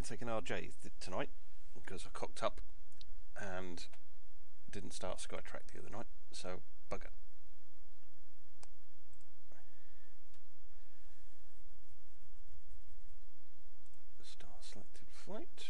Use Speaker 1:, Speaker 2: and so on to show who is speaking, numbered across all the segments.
Speaker 1: going to take an RJ tonight because I cocked up and didn't start Skytrack the other night, so bugger. Star selected flight.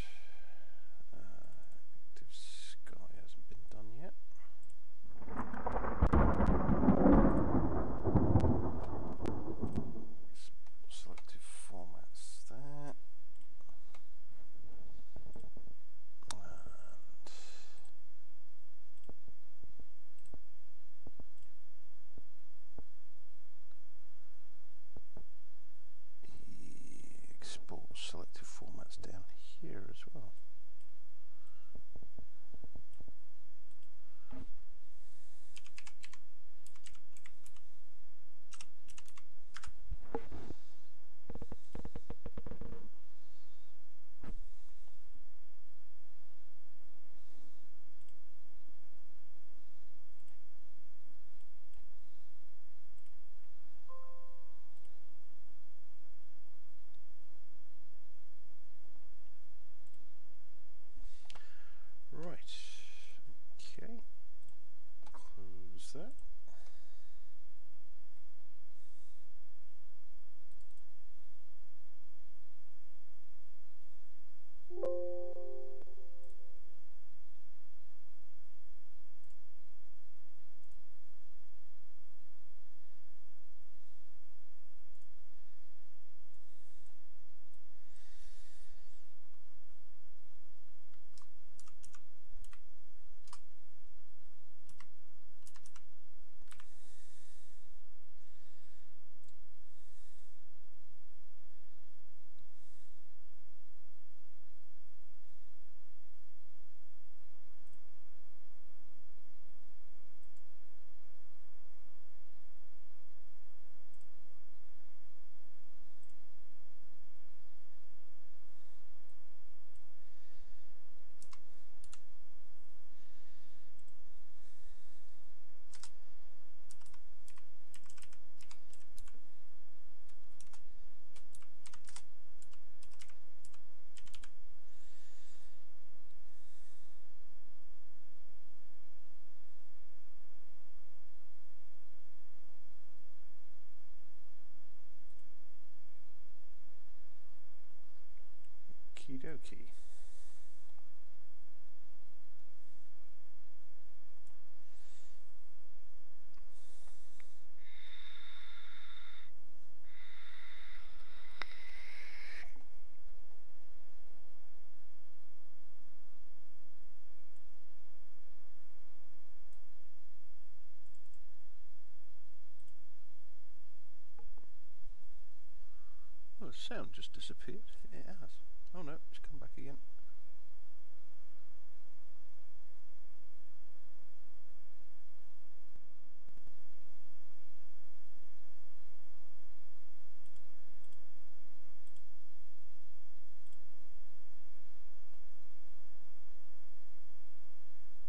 Speaker 1: Just disappeared. It has. Oh no, it's come back again.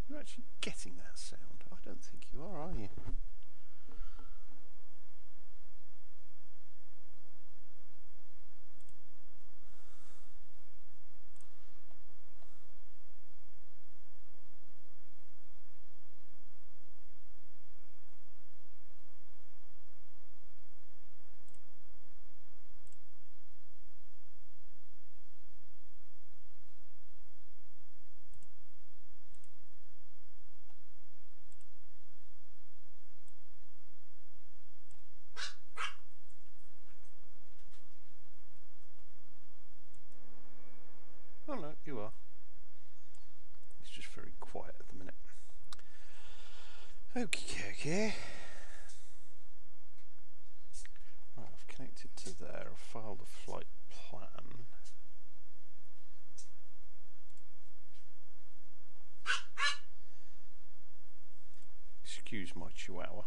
Speaker 1: You're actually getting that sound? I don't think you are, are you? Oh no, you are. It's just very quiet at the minute. Okay, okay. Right, I've connected to there. I've filed a flight plan. Excuse my chihuahua.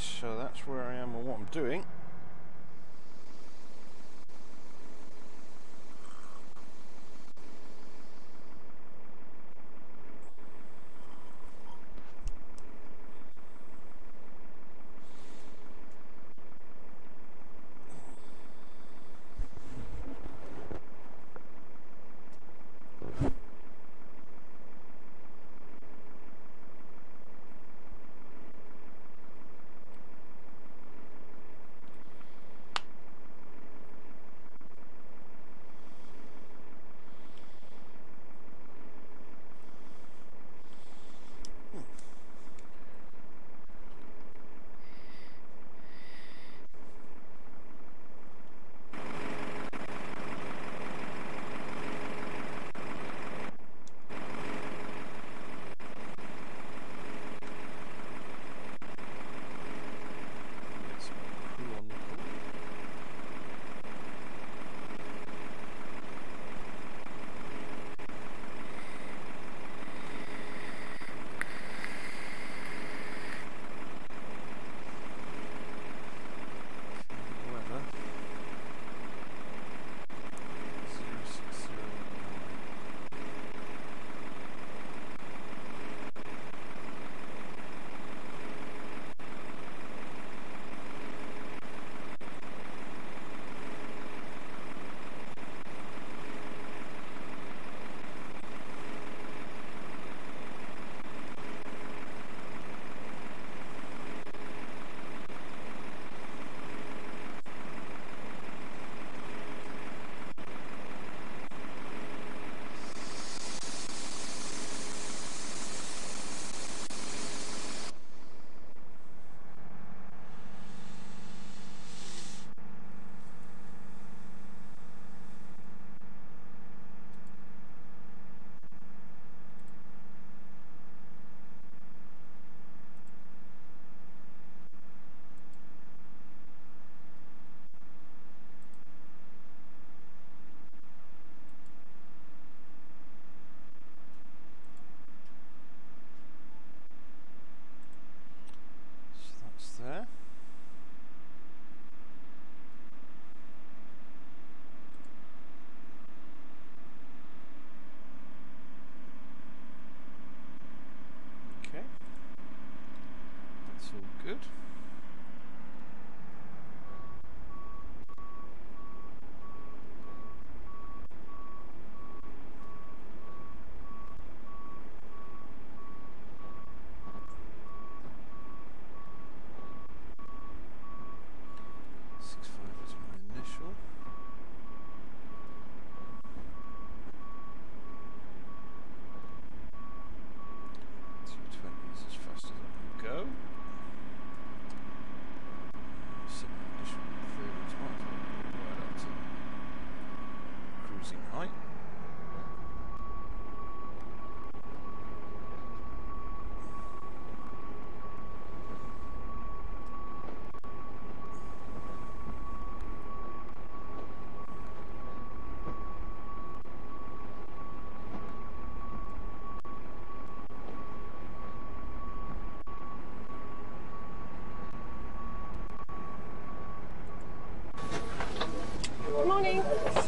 Speaker 1: So that's where I am and what I'm doing.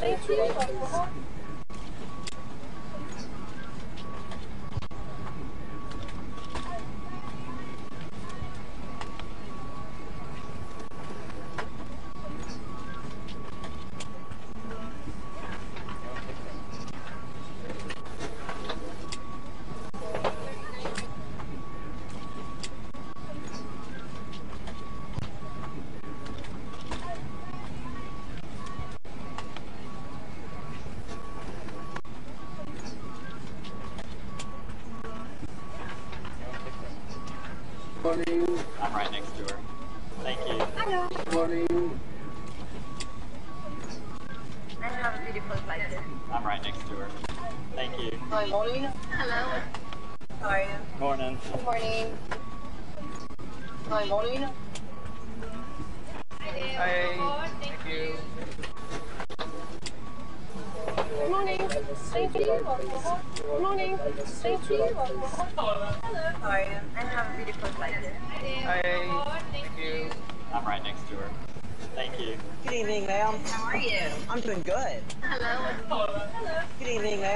Speaker 2: Cây.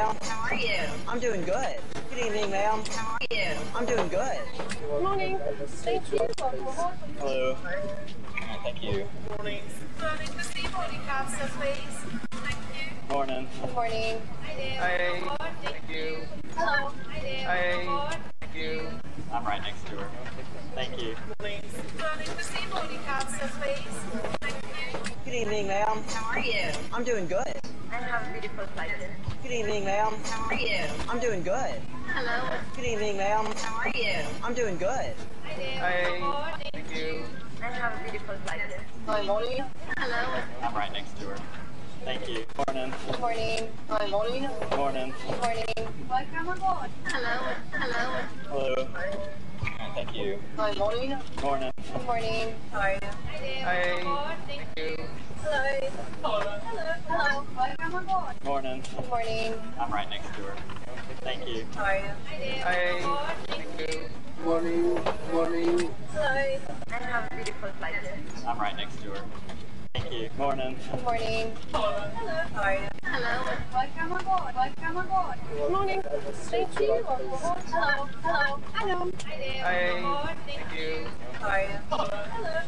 Speaker 2: Ma'am.
Speaker 3: How are you?
Speaker 2: I'm doing good. Good evening, ma'am.
Speaker 3: How are you?
Speaker 2: I'm doing good. Good
Speaker 3: morning. Thank you.
Speaker 4: Hello. Thank you.
Speaker 3: Morning. Morning. Proceed boarding capsule, please. Thank you.
Speaker 4: Morning.
Speaker 3: Good morning.
Speaker 5: Hi, thank you.
Speaker 3: Hello.
Speaker 5: Hi, thank you.
Speaker 4: I'm right next to her. Thank you.
Speaker 3: Morning. Proceed boarding capsule, please. Thank you.
Speaker 2: Good evening, ma'am.
Speaker 3: How are you?
Speaker 2: I'm doing good.
Speaker 3: And have a beautiful flight.
Speaker 2: Good evening, ma'am.
Speaker 3: How are you?
Speaker 2: I'm doing good.
Speaker 3: Hello.
Speaker 2: Good evening, ma'am.
Speaker 3: How are you?
Speaker 2: I'm doing good.
Speaker 5: Hi, thank you.
Speaker 3: And have a beautiful flight. Hi, morning. Hello.
Speaker 4: I'm right next to her. Thank you. Morning.
Speaker 3: Good morning. Hi, morning.
Speaker 4: Morning.
Speaker 3: Good morning. Welcome aboard. Hello. Hello.
Speaker 4: Hello. Thank you.
Speaker 3: Good morning.
Speaker 4: Morning.
Speaker 3: Good morning. How are you?
Speaker 5: Hi, thank you.
Speaker 3: Hello. Hello. Hello. Welcome aboard.
Speaker 4: Morning.
Speaker 3: Good morning.
Speaker 4: I'm right next to her. Thank you.
Speaker 3: How are you?
Speaker 5: Hi, thank you. Morning, morning.
Speaker 3: Hello. And have a beautiful flight.
Speaker 4: I'm right next to her. Thank you. Morning.
Speaker 3: Good morning. Hello. How are you? Hello. Welcome aboard. Welcome aboard. Good morning. Thank you. Hello. Hello. Hello.
Speaker 5: Hi, thank you.
Speaker 3: How are you? Hello.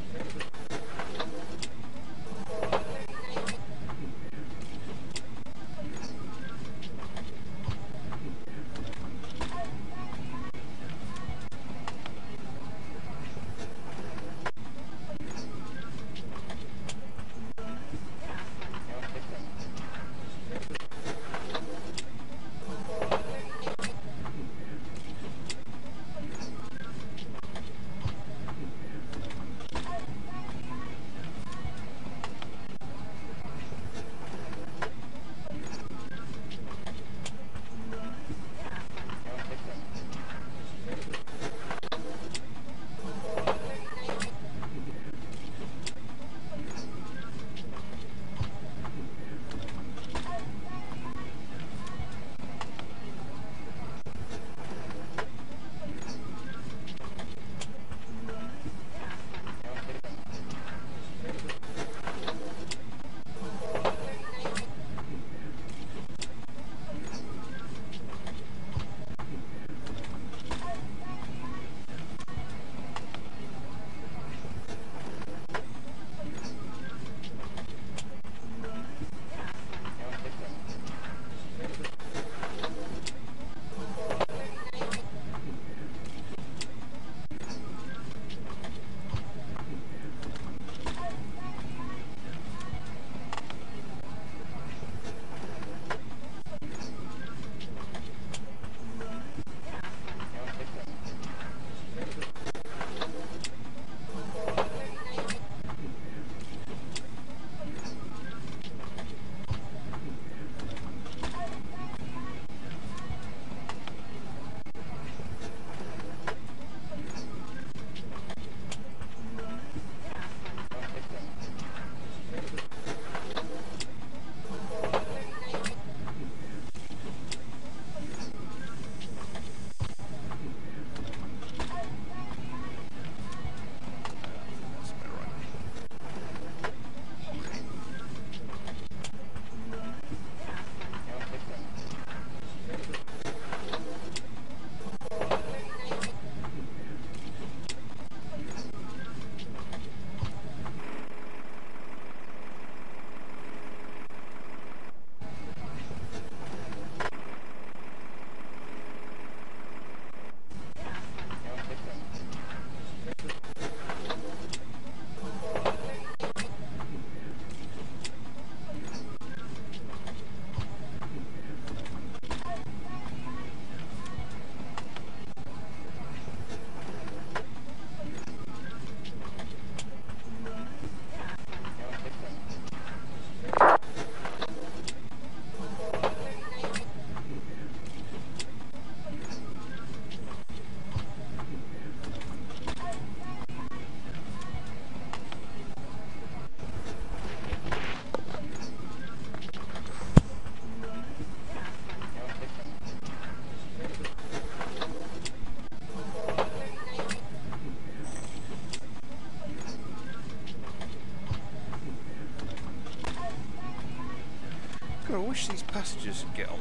Speaker 1: Wish these passengers would get on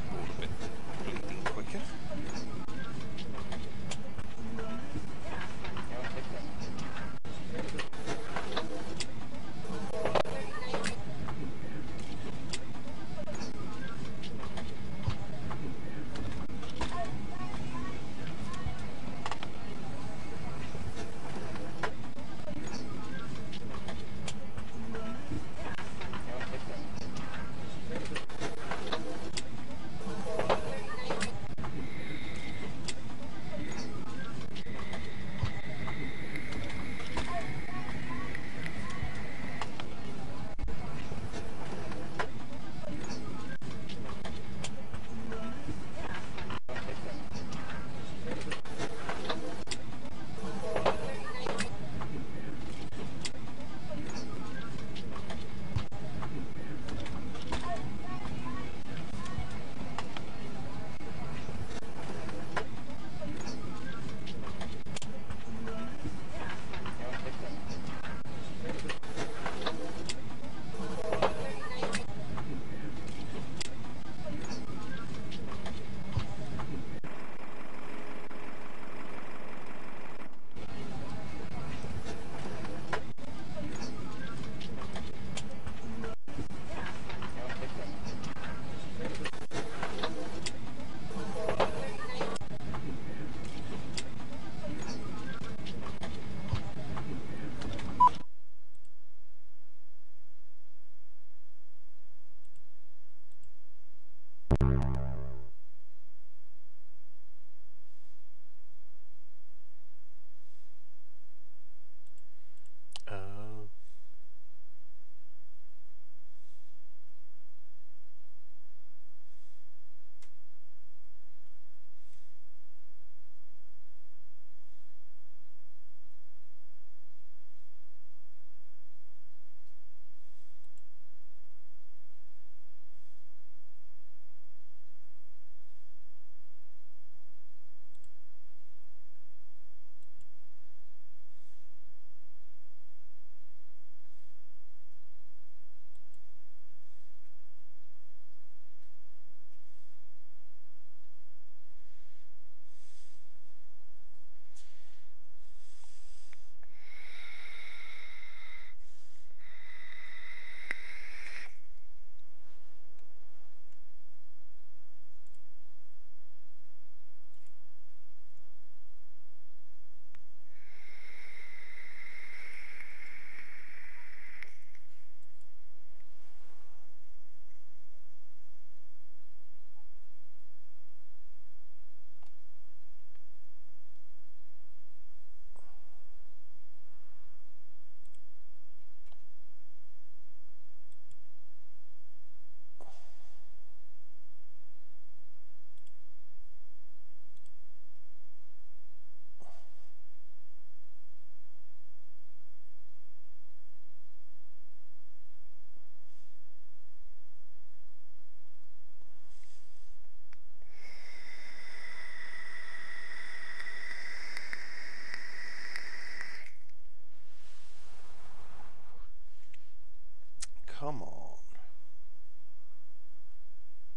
Speaker 1: come on.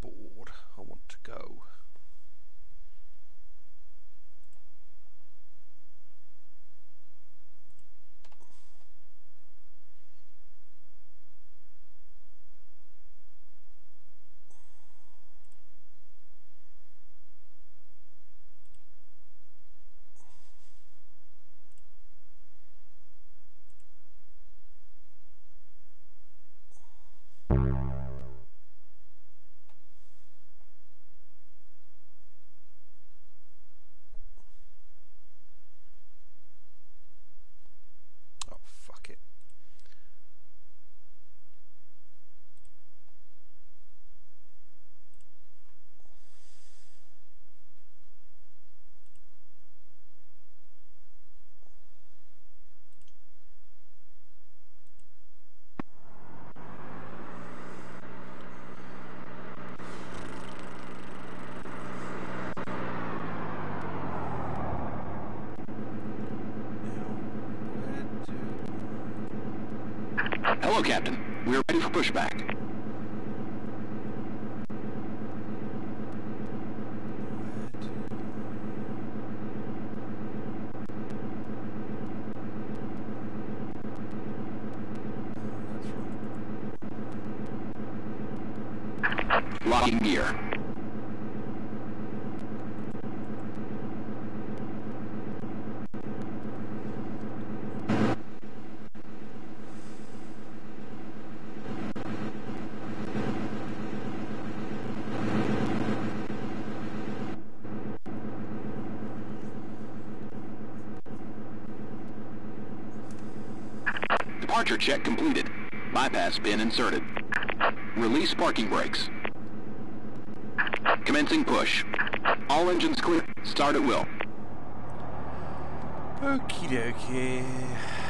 Speaker 1: Bored. I want to go. Oh, fuck it.
Speaker 6: Hello, Captain. We are ready for pushback. Locking gear. Departure check completed. Bypass pin inserted. Release parking brakes. Commencing push. All engines clear. Start at will.
Speaker 1: Okie dokie.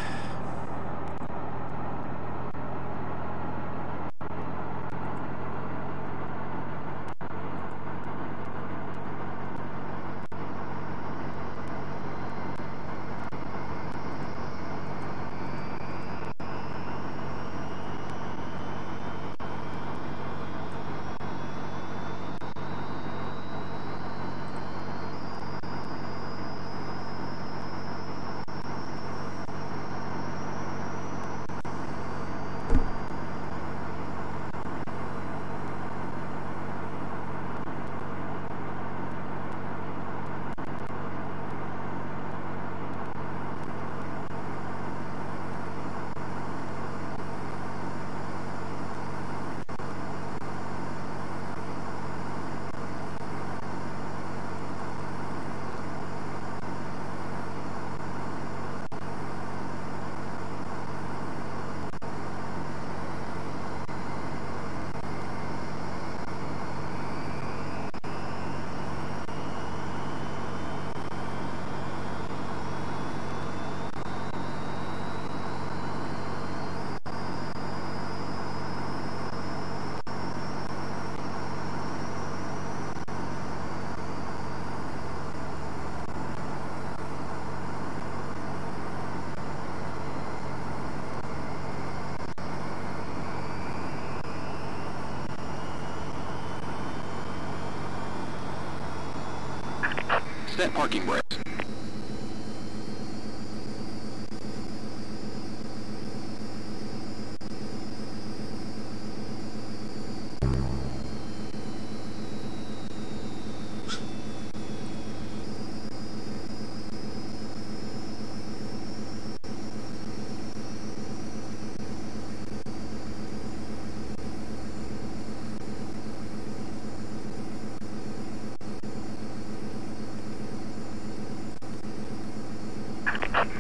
Speaker 6: Set parking brakes.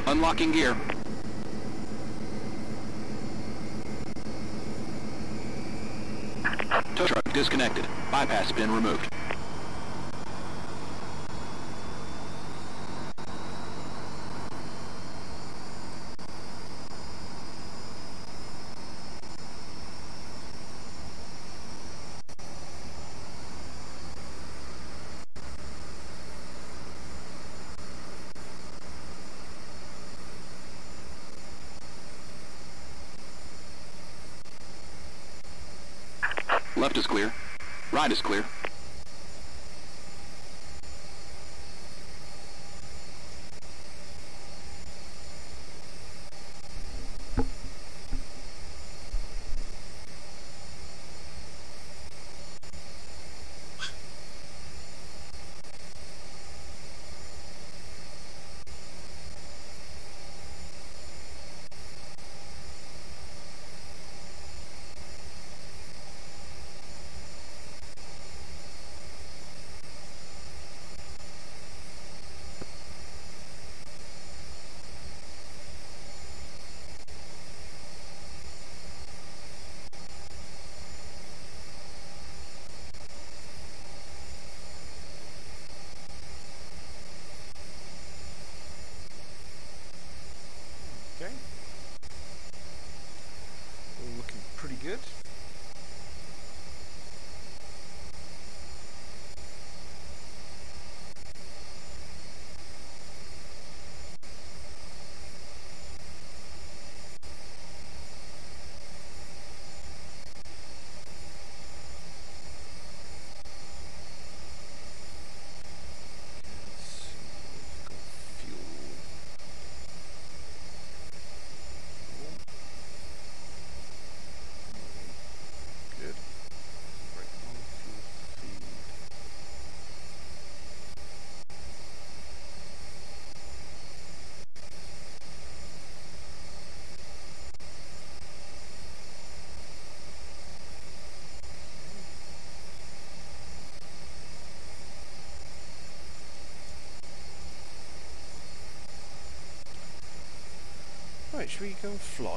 Speaker 6: Unlocking gear. Tow truck disconnected. Bypass pin removed. Left is clear. Right is clear.
Speaker 1: Okay. All looking pretty good. Let's see, we've got fuel. Right, should we go fly?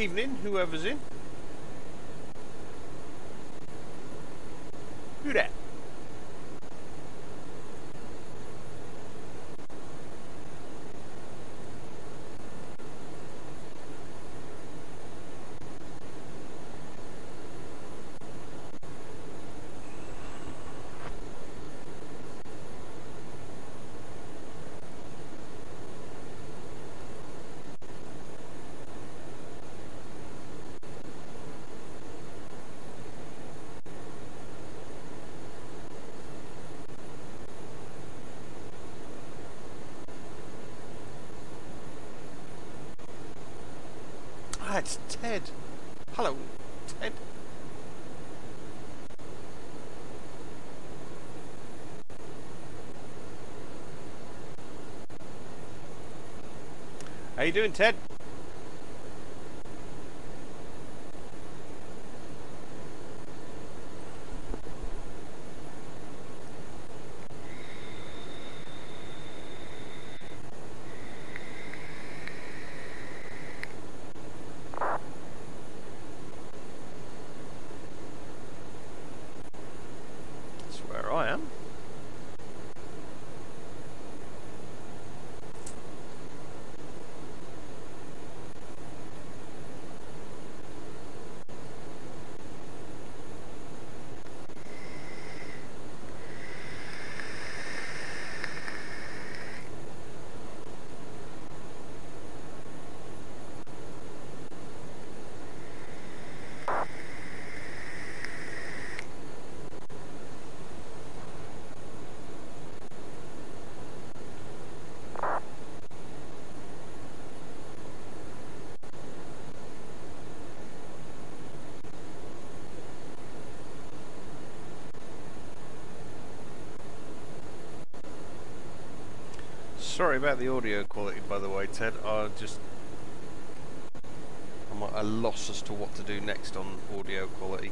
Speaker 1: Evening, whoever's in. Who that? Ah, it's Ted. Hello, Ted. How you doing, Ted? That's where I am. Sorry about the audio quality, by the way, Ted. I just I'm at a loss as to what to do next on audio quality.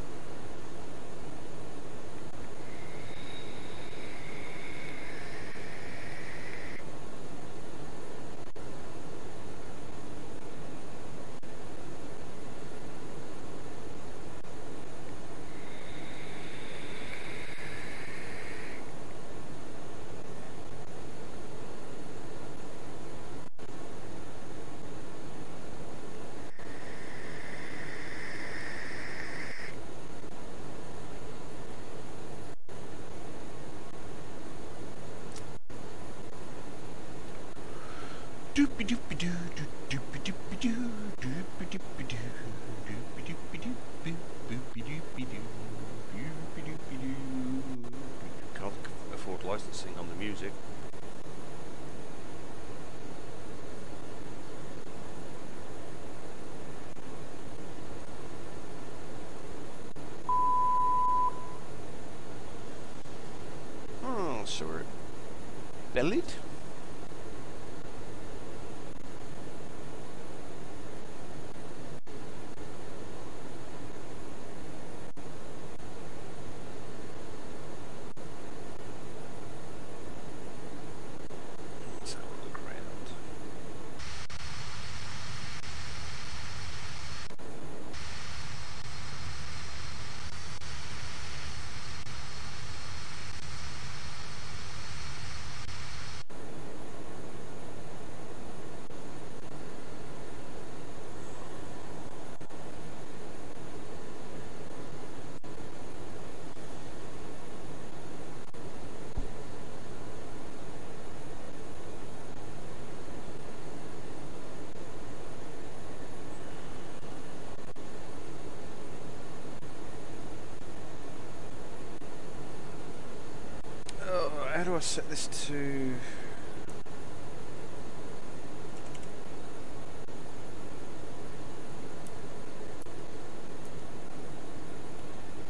Speaker 1: I set this to?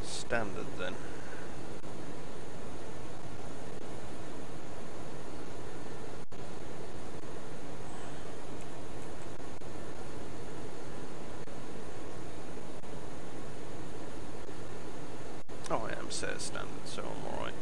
Speaker 1: Standard then. Oh, I am set standard, so I'm alright.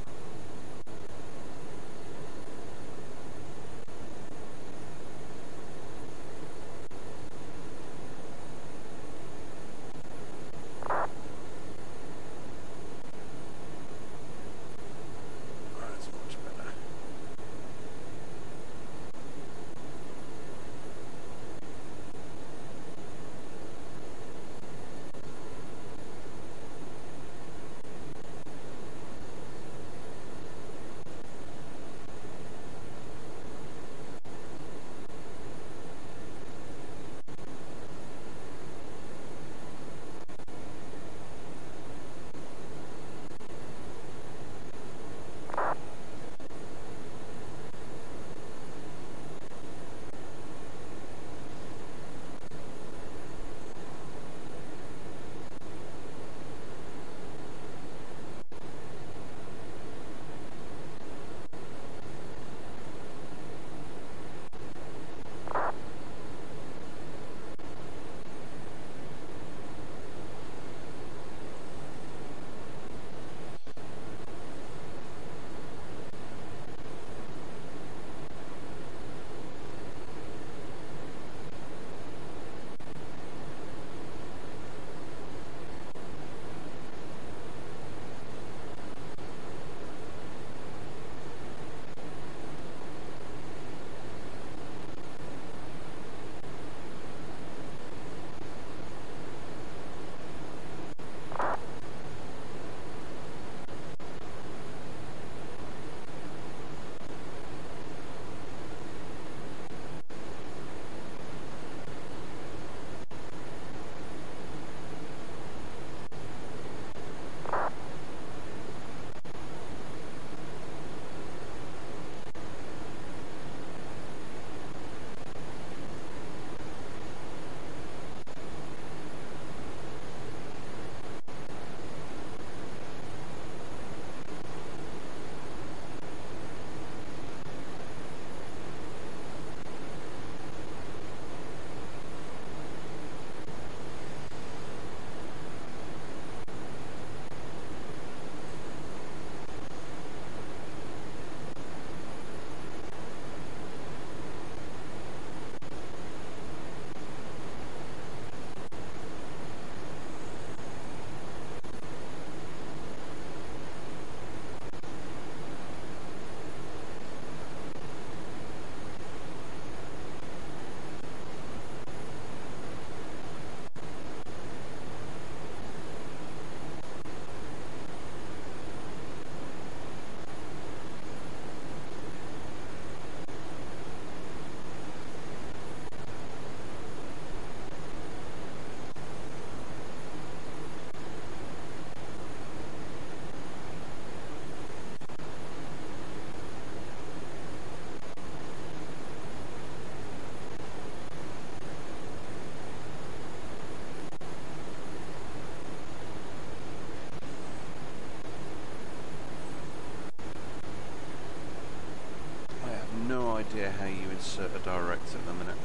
Speaker 1: Insert a direct in a minute.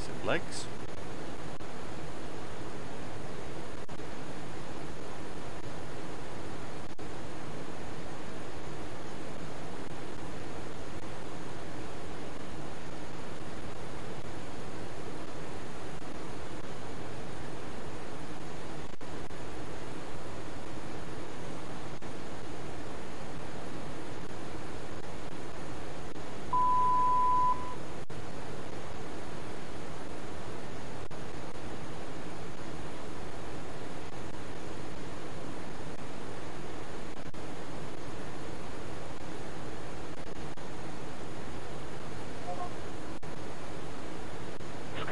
Speaker 1: Is it legs?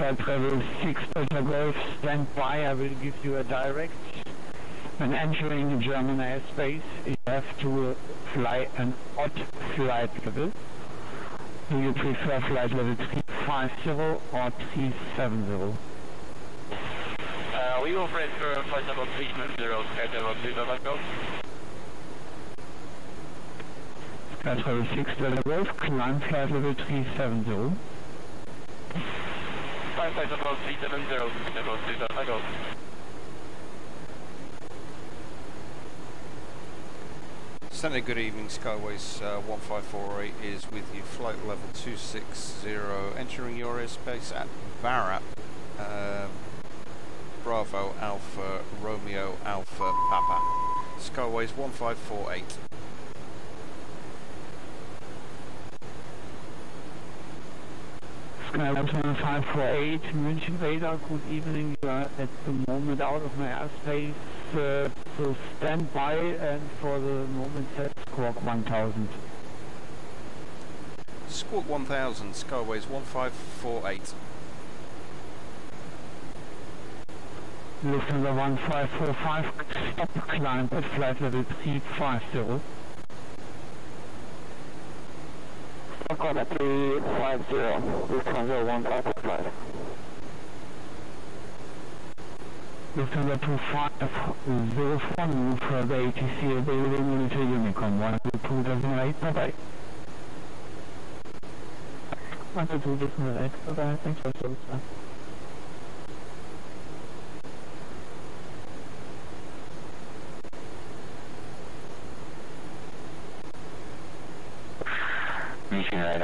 Speaker 7: Sky Travel 6 Delta Golf, stand by, I will give you a direct. When entering German airspace, you have to fly an odd flight level. Do you prefer flight level 350 or 370?
Speaker 8: Uh, we will flight for flight level 370, Sky Travel 2 Delta Golf.
Speaker 7: Sky Travel 6 Delta Golf, climb flight level 370.
Speaker 8: Flight level 370, Sky Travel 2 Delta
Speaker 1: Sunday, good evening. Skyways uh, 1548 is with you. Flight level 260, entering your airspace at Barap. Um, Bravo Alpha Romeo Alpha Papa. Skyways 1548.
Speaker 7: Skyways 1548, München Radar, good evening. You are at the moment out of my airspace, uh, so stand by and for the moment set squawk 1000.
Speaker 1: Squawk 1000, Skyways 1548.
Speaker 7: Lufthansa 1545, stop climb at flight level 350.
Speaker 8: Squawk 350, Lufthansa 1545.
Speaker 7: Lufthansa 2504, move further ATC available military Unicom 122.8, bye bye. 122.8, bye bye, thanks for service.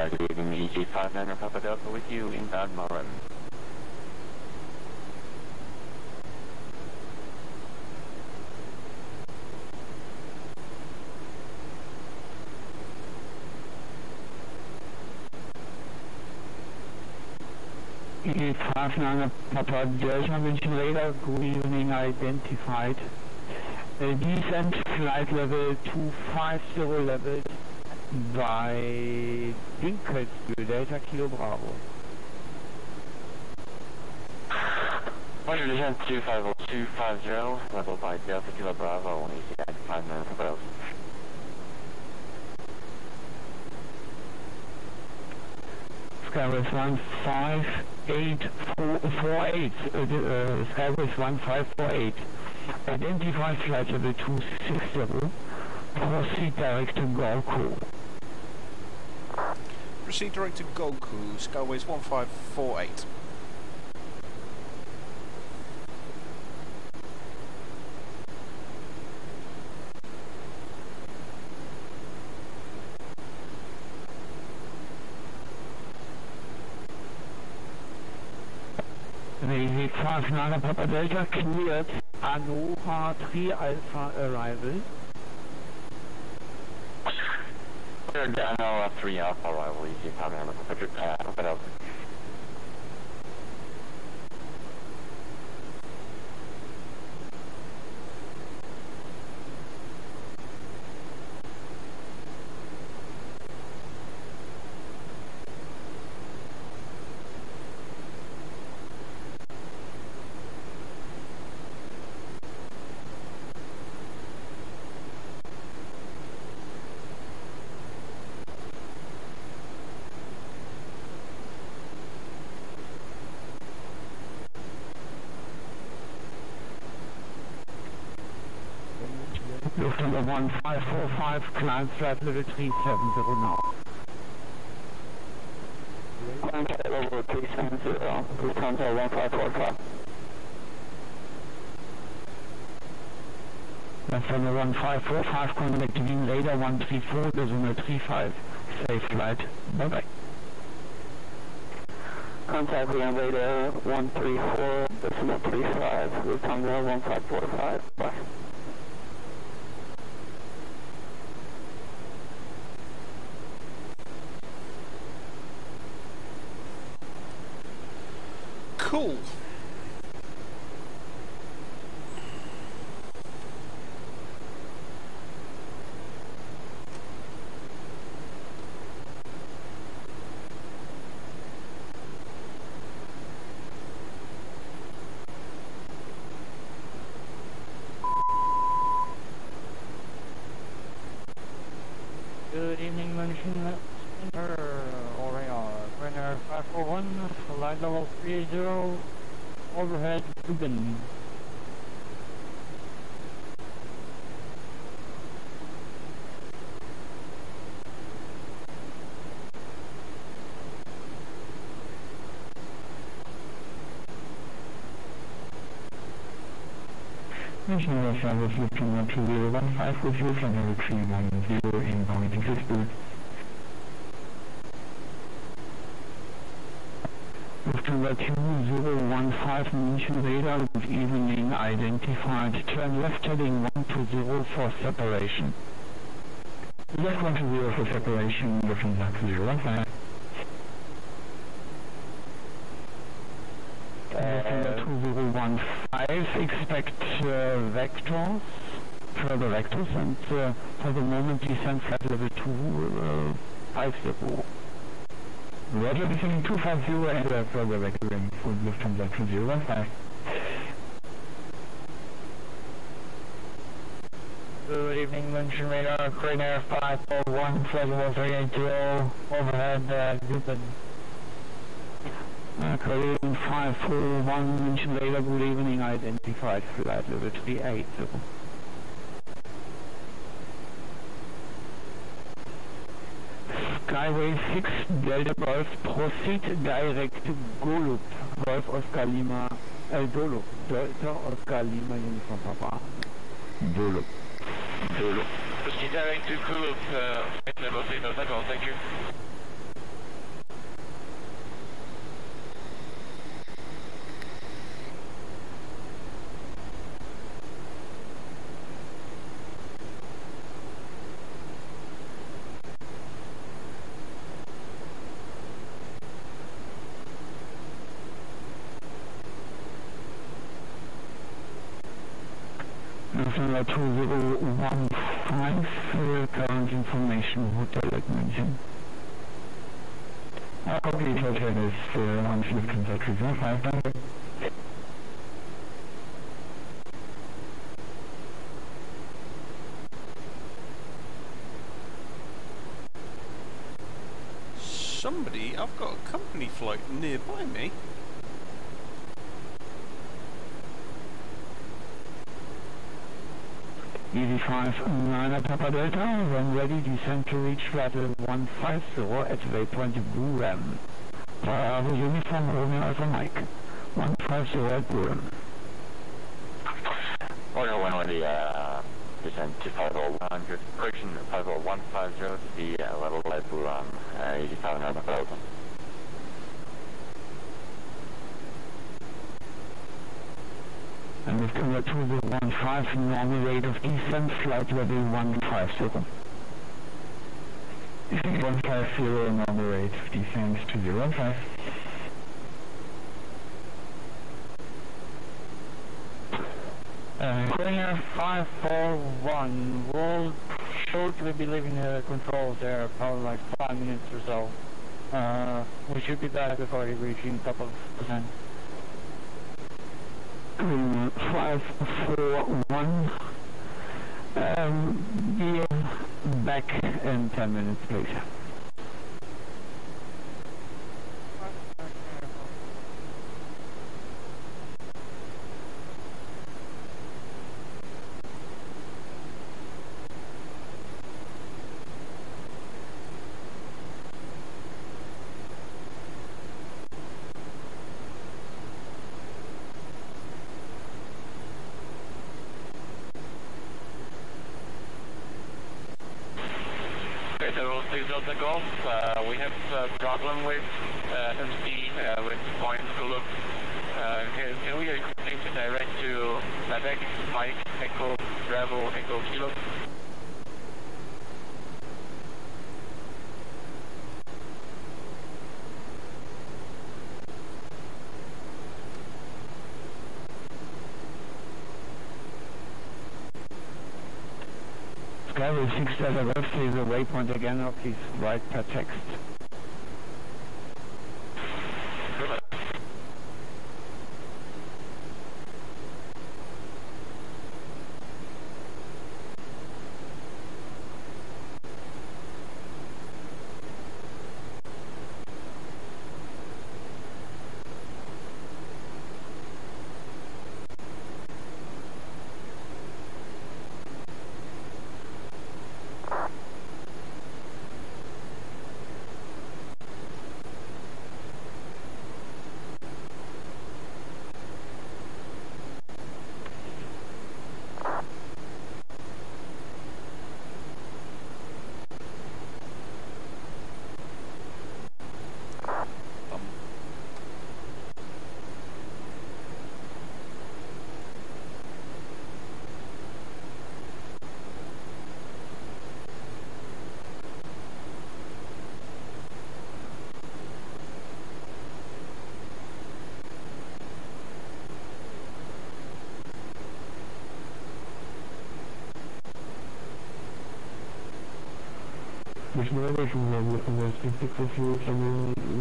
Speaker 8: Good evening. EG59 Papa Delta with you, inbound Morin.
Speaker 7: E59 Papa Delta München Radar, good evening, identified. Uh, descent flight level 250 level bei Dinkelsbühl, Delta Kilo Bravo.
Speaker 8: Roger, descent 250, level by Delta Kilo Bravo, EG59 Papa Delta.
Speaker 7: Skyway 15848, uh, uh, Skyway 1548. Identify flight level 260, proceed direct to Gorko.
Speaker 1: Proceed direct to Goku, Skyways 1548.
Speaker 7: The 59 Papa Delta cleared Anoha 3 Alpha arrival.
Speaker 8: Roger, Dano uh, 3 Alpha arrival, EG59 Papa Papa Delta.
Speaker 7: Lufthansa 1545, climb flight level 370 now.
Speaker 8: Contact level 370, Lufthansa 1545.
Speaker 7: Lufthansa 1545, contacting radar 134, decimal 35. Safe flight. Bye bye.
Speaker 8: Contact Leon Radar 134, decimal 35, Lufthansa 1545. Bye.
Speaker 1: Cool.
Speaker 7: Good evening, München Center. Orion, Renner 541, flight level 30, overhead Dugan. Mission Russia was looking at 2015 with level 310 inbound existed. Lufthansa 2015 München radar with evening identified. Turn left heading 120 for separation. Left 120 for separation, Lufthansa 2015. Lufthansa 2015, expect uh, vectors, further vectors, and uh, for the moment descend flight level 2, uh, 50. Roger, descending 250 and uh, further vectoring for Lufthansa 2015. Good evening, München radar, Crane Air 541, flight level 380, overhead, uh, Guten. Uh, Korean 541, München radar, good evening, identified flight level 380. Skyway 6 Delta Golf, proceed direct to Golub, Golf Oscar Lima, El Dolo, Delta Oscar Lima Uniform Papa. Dolo. Dolo.
Speaker 8: Proceed direct to Kuluk, uh, flight level 370, thank you.
Speaker 7: Lufthansa 2015, uh, current information, Hotel München. Uh, complete hotel is uh, on Lufthansa 205.
Speaker 1: Somebody, I've got a company flight nearby me.
Speaker 7: Easy 5, 9 Papa Delta, when ready, descend to reach level 150 at waypoint BURAM. Bravo Uniform Romeo Alpha Mike, 150 at BURAM.
Speaker 8: Order 120, uh, descend to 50100, correction 50150 to the uh, level blue um, uh, 85 open.
Speaker 7: And Lufthansa 2015, normal rate of descent, flight level 150. 150, normal rate of descent to 05. Uh, Clear 541, we'll shortly be leaving the controls there, probably like 5 minutes or so. Uh, we should be back before reaching top of percent. Um, 541, um, be back in 10 minutes please. Zero Six Delta Golf. Uh, we have a problem with uh, MC uh, with point Zulu. Uh, can, we think to direct to Quebec Mike Echo Bravo Echo Kilo? Skyway 6 Delta Golf, a waypoint again, please write per text.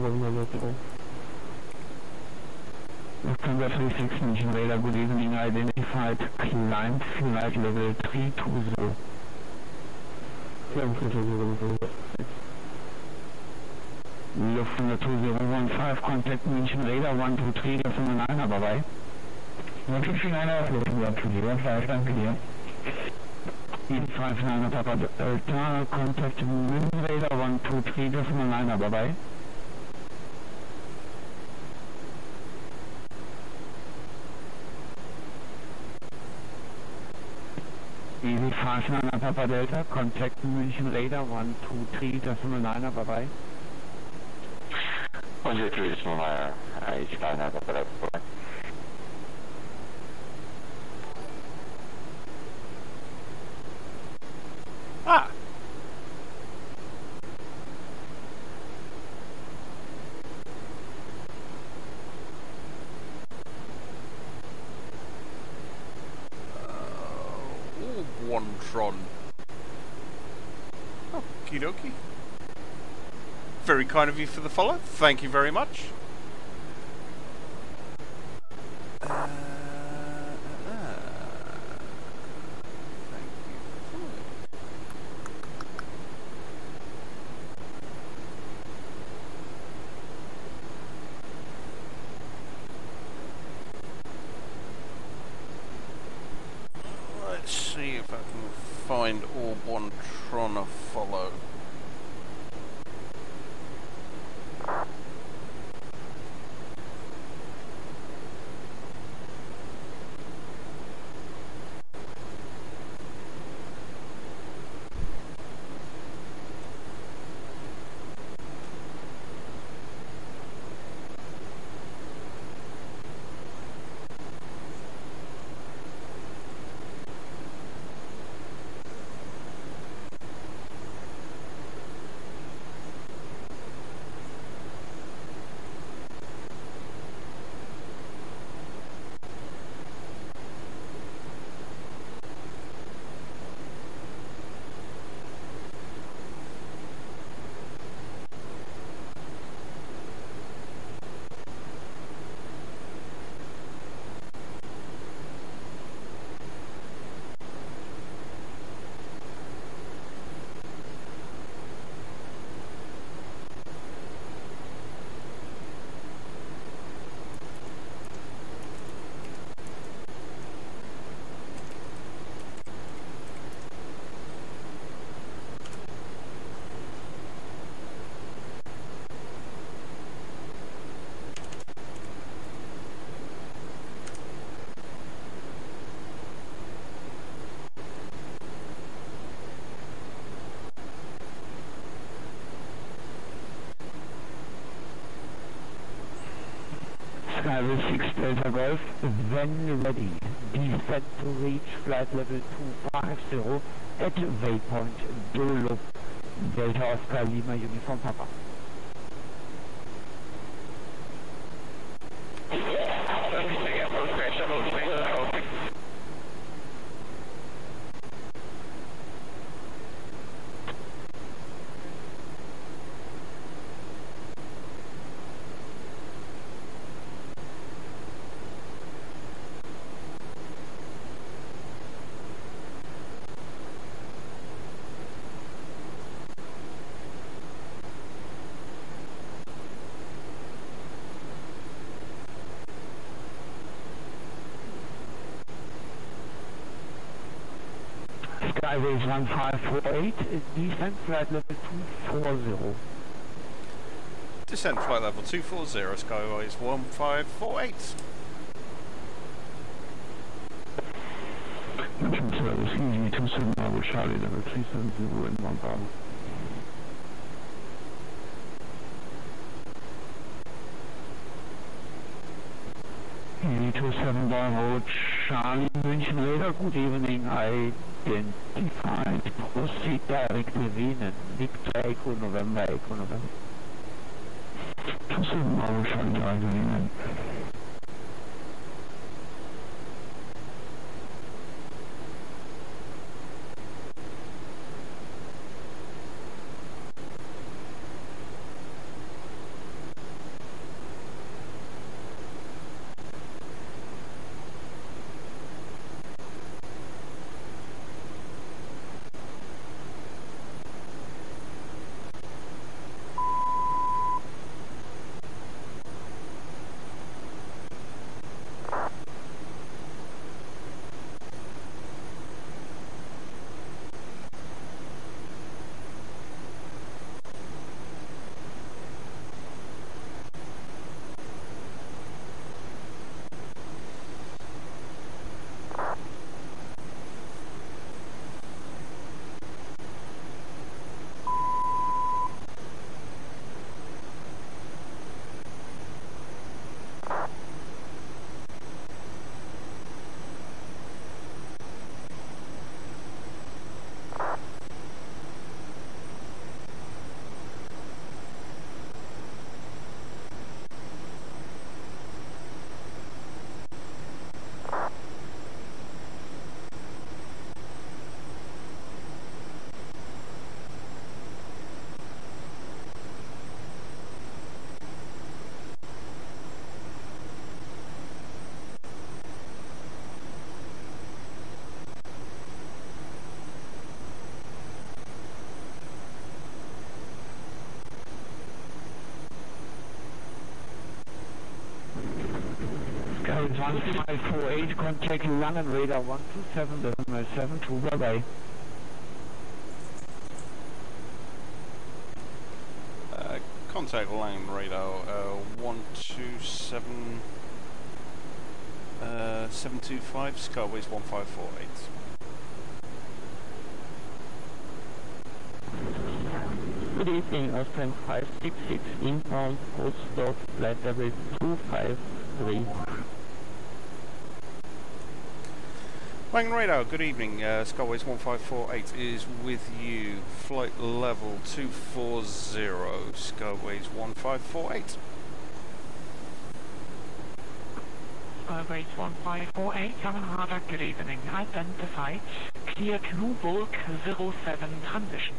Speaker 7: Wrong on that all. Lufthansa 36 München Radar, good evening, identified climb flight level 320. Lufthansa 2015, contact München Radar 123, der 59er dabei. 159er, Lufthansa 2015, danke dir. Ebenfalls eine Papa Delta, Contact München Radar 123, der 59er dabei. Easy Fahrschneider Papa Delta, Contact München Radar 123, der 59er dabei.
Speaker 8: One zero three small higher, uh, each five nine up at four.
Speaker 1: Ah! Uh, one Tron. Okie dokie. Very kind of you for the follow. Thank you very much.
Speaker 7: Skyway 6 Delta Golf, when ready, descend to reach flight level 250 at waypoint Dolo, Delta Oscar Lima Uniform Papa. Skyways 1548, descent flight level 240.
Speaker 1: Descent flight level 240, Skyways 1548.
Speaker 7: Service easy 27 Bravo Charlie level 370 in one Bravo. Easy 27 Bravo Charlie München Radar, good evening, identified, proceed direct to Wien, Victor Echo November, Echo November. 27 Bravo Charlie direct to Wien. Skyways 1548, contact Langen Radar 127.72, bye bye.
Speaker 1: Uh, contact line radar uh, 127 uh, 725, Skyways 1548.
Speaker 7: Good evening, Austrian 566 inbound, Postdoc, flight level 253.
Speaker 1: Wagon Radar, good evening. Uh, Skyways 1548 is with you. Flight level 240, Skyways 1548.
Speaker 7: Skyways 1548, German Radar, good evening. Identified, cleared Luburg 07 transition.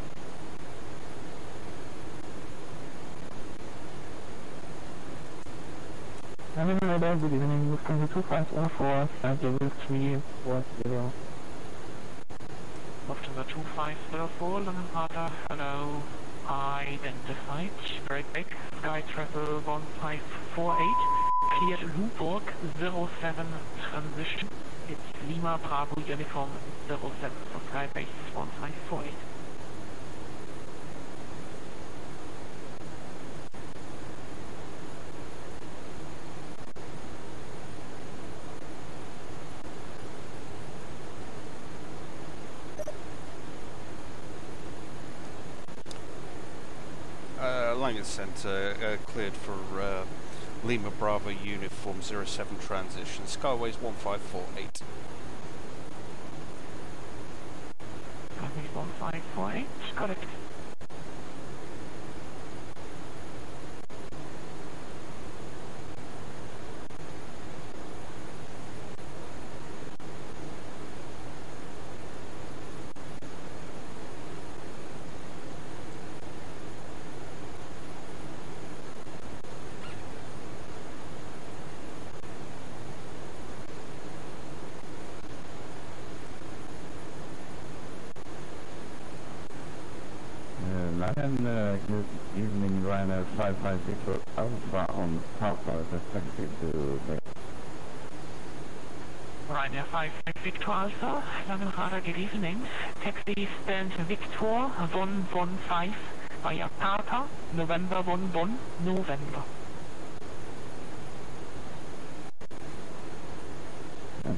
Speaker 7: German Radar, good evening. Lufthansa 2504, flight level 340. Lufthansa 2504, Langen Radar, hello. Identified, very big, Sky Travel 1548, cleared Luburg 07 transition. It's Lima Bravo Uniform 07 for Skyways 1548.
Speaker 1: Centre uh, cleared for uh, Lima Bravo Uniform 07 transition. Skyways 1548.
Speaker 9: Skyways 1548, correct. 55 Victor Alpha, Langenrader, good evening. Taxi stand Victor 115 via Papa, November 11, November.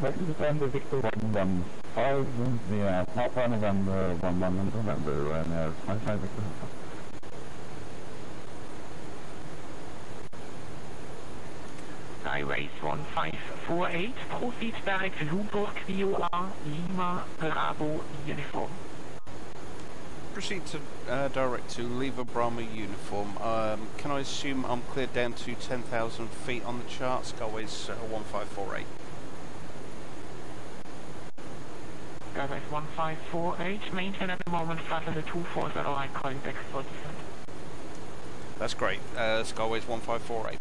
Speaker 10: Taxi stand Victor 115 via Papa November 11 November, Ryanair 556 Alpha.
Speaker 9: 1548, proceed direct Luburg, VOA, Lima, Bravo, Uniform.
Speaker 1: Proceed to uh, direct to Lima Brahma Uniform. Um, can I assume I'm cleared down to 10,000 feet on the chart? Skyways uh, 1548.
Speaker 9: Skyways 1548, maintain at the moment flight level 240, I'm calling back for descent.
Speaker 1: That's great. Uh, Skyways 1548.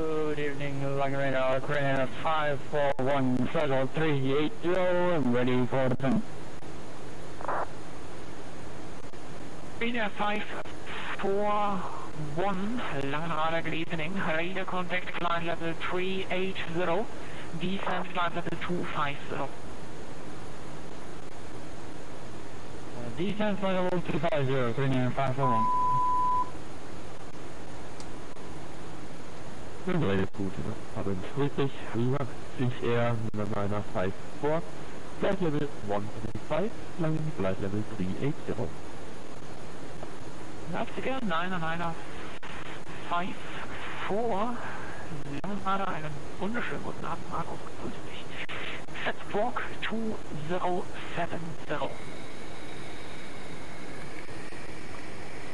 Speaker 9: Good evening, Langerina, Ukraine 541 Circle 380, I'm ready for the descent. Radar 541, Langen Radar, good evening, radar contact flight level 380, descent flight level 250. Uh, descent flight level 250, Schön redet
Speaker 10: gut, ne? aber im Friedrich rüber liegt er mit meiner 5 vor. Flight Level 135, Landing Flight Level 380.
Speaker 9: Leipziger, 9er, vor. Sie haben gerade einen wunderschönen guten Abend, Markus, grüß dich.
Speaker 10: Set Walk 2070.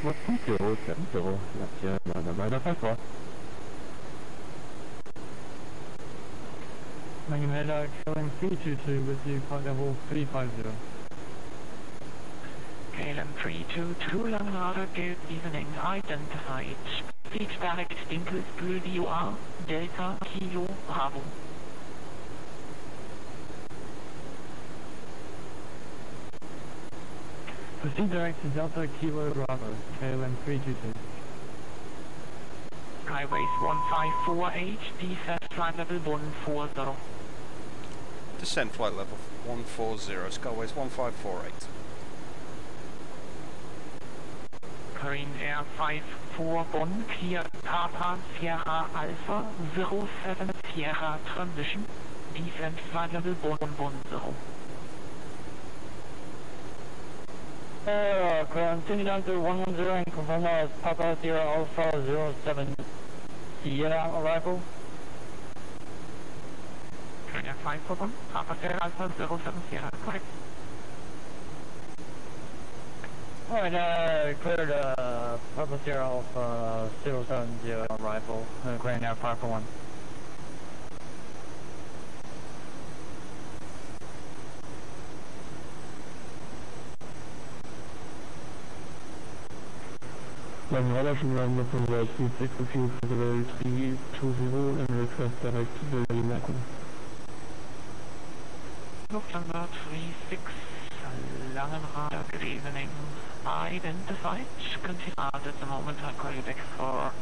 Speaker 10: What 2070, Leipziger, 9er, vor.
Speaker 9: Langenheller KLM 322 with you, flight level 350. KLM 322, Langen Radar, good evening, identified. Speed direct Dinkelsbühl, DUR, Delta, Kilo, Bravo. Proceed direct to Delta, Kilo, Bravo, KLM 322. Skyways 1548, descent flight level 140.
Speaker 1: Descent flight level 140. Skyways 1548.
Speaker 9: Marine Air 541, clear Papa Sierra Alpha 07 Sierra Transition, descent flight level 110. Uh, continue down to 110 and confirm as Papa Sierra Alpha 07 Sierra arrival. Marine Air 541, Papa Sierra Alpha 07 Sierra, correct. Alright, uh, cleared, uh, Purple Zero, uh, 070 rifle, uh, Grand Air 541.
Speaker 10: One Russian number from the 362 for the road B20 and request direct to the Limacken.
Speaker 9: Lufthansa 36, Langen Radar, good evening. Identified, continue at the moment, I'll call you back for,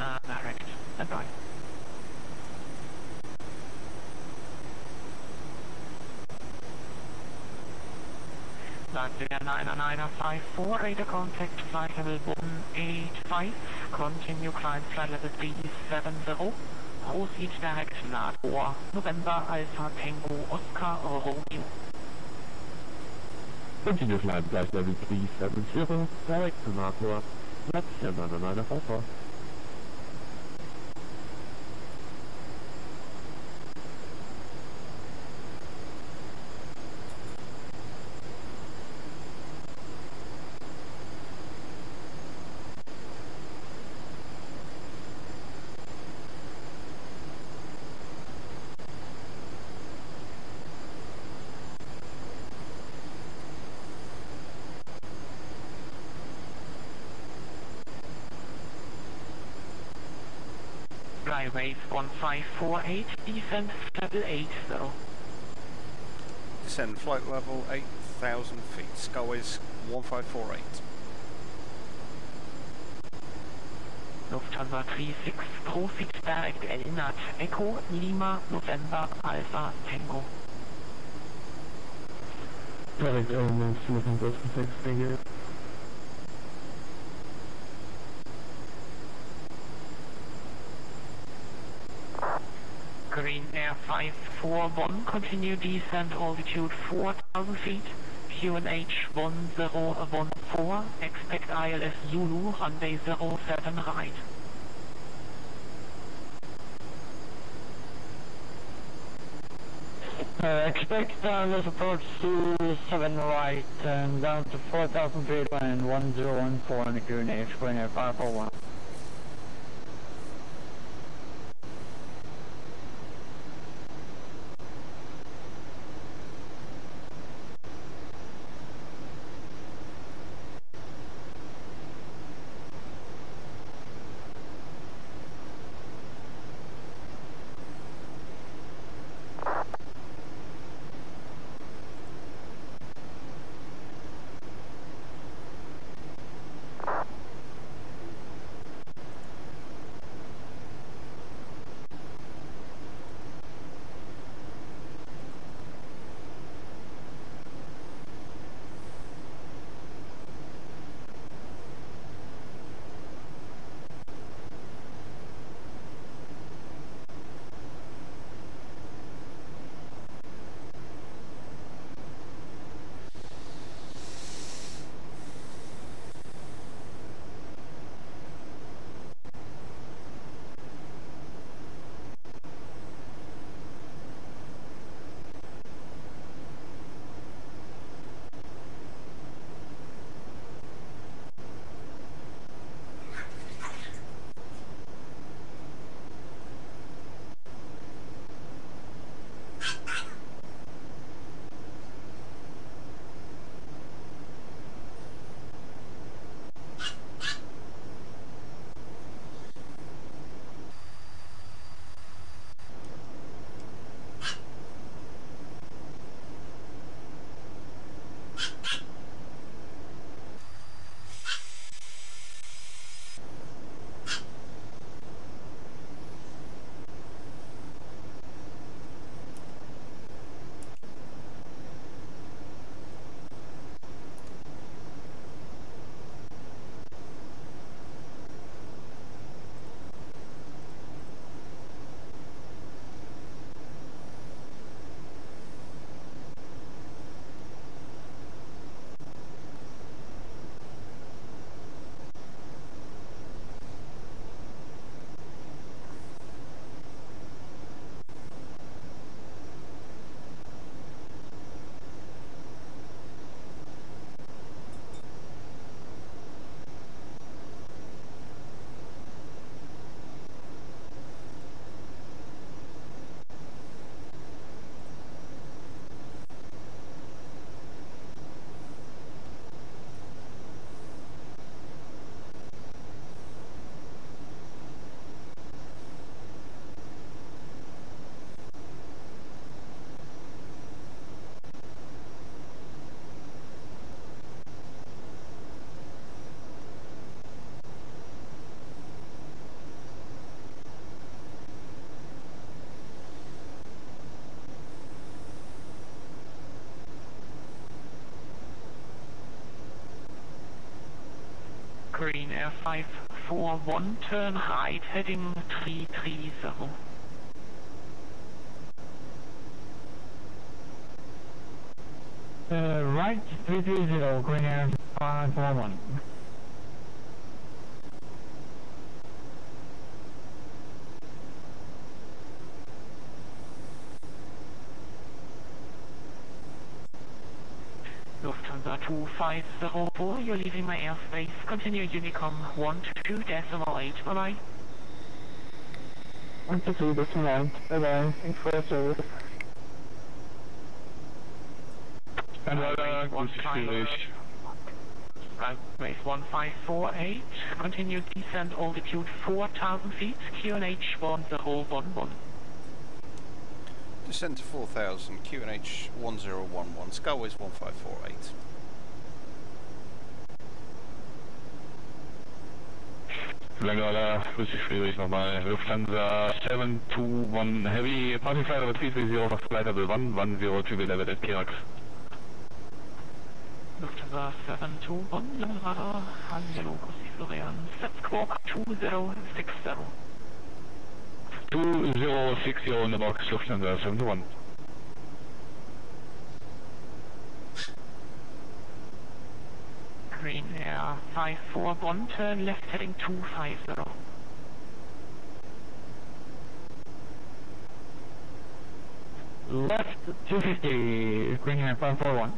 Speaker 9: uh, direct, and bye. Latvia 995 radar contact flight level 185, continue climb flight level 370, proceed direct Labor, November Alpha Tango Oscar Romeo.
Speaker 10: Continue climb flight level 370, direct to Marco, Latvia 995.
Speaker 9: Flywave 1548, descent level 80.
Speaker 1: Descend flight level 8,000 feet. Skyways 1548.
Speaker 9: Lufthansa 36, proceed direct Elnat, Echo, Lima, November, Alpha, Tango.
Speaker 10: Direct elements looking good for 6
Speaker 9: Green Air 541, continue descent altitude 4000 feet. QNH 1014, expect ILS Zulu, runway 07 right. Uh, expect ILS approach 07 right and down to 4000 feet and 1014 on the Green Air 541. Air 541, turn right, heading 330. Uh, right 330, Green Air 541. Lufthansa 2504, you're leaving my airspace. Continue Unicom 12.8, bye-bye. 123.8, bye-bye. Thanks for your service.
Speaker 11: And weiter, grüß dich Friedrich.
Speaker 9: Runway 1548, continue descent altitude 4000 feet, QNH 1011.
Speaker 1: Descend to 4000, QNH 1011, Skyways 1548.
Speaker 11: Langweiler, grüß dich Friedrich nochmal. Lufthansa 721 Heavy, Party Flight over 330 for flight level 1, 10 triple level at Kirax.
Speaker 9: Lufthansa 721, Lamrada, Angelo, Così Florian, set squawk 2060.
Speaker 11: 2060 in the box, Lufthansa 721.
Speaker 9: Air 541, turn left heading 250. Left 250, Green Air 541.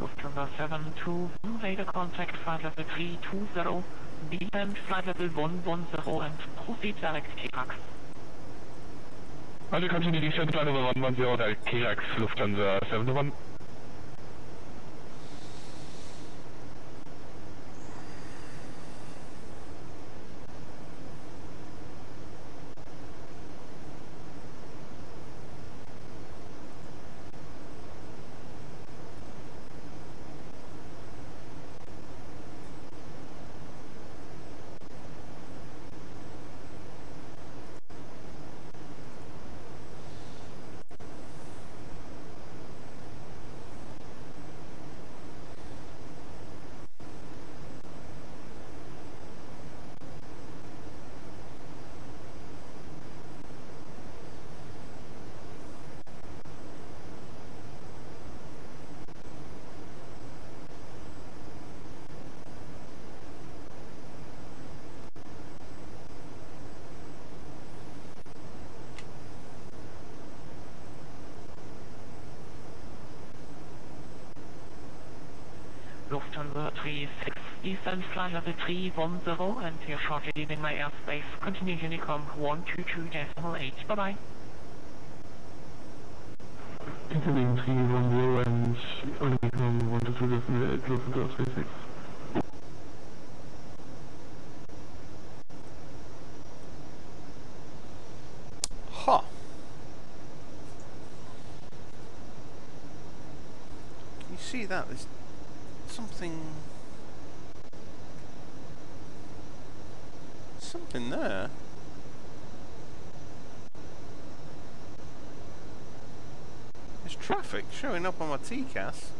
Speaker 9: Lufthansa 721, radar contact flight level 320, descend flight level 110 and proceed direct T-Max.
Speaker 11: Also continue descent flight level 110 at Kirax, Lufthansa 721.
Speaker 9: plan of the Three One Zero, and you're shortly in my airspace. Continue Unicom
Speaker 1: eight. Bye bye. Incoming retrieve on the row and Unicom showing up on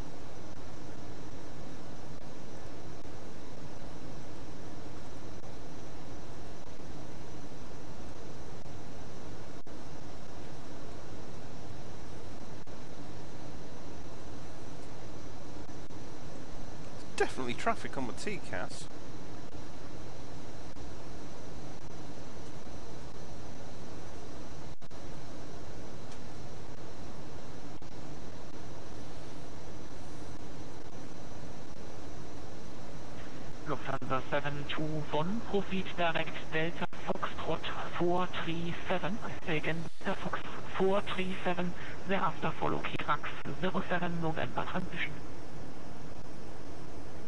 Speaker 1: definitely traffic on my TCAS.
Speaker 9: Lufthansa 721, proceed direct Delta Foxtrot 437, again Delta Fox 437, thereafter follow Kirax 07 November transition.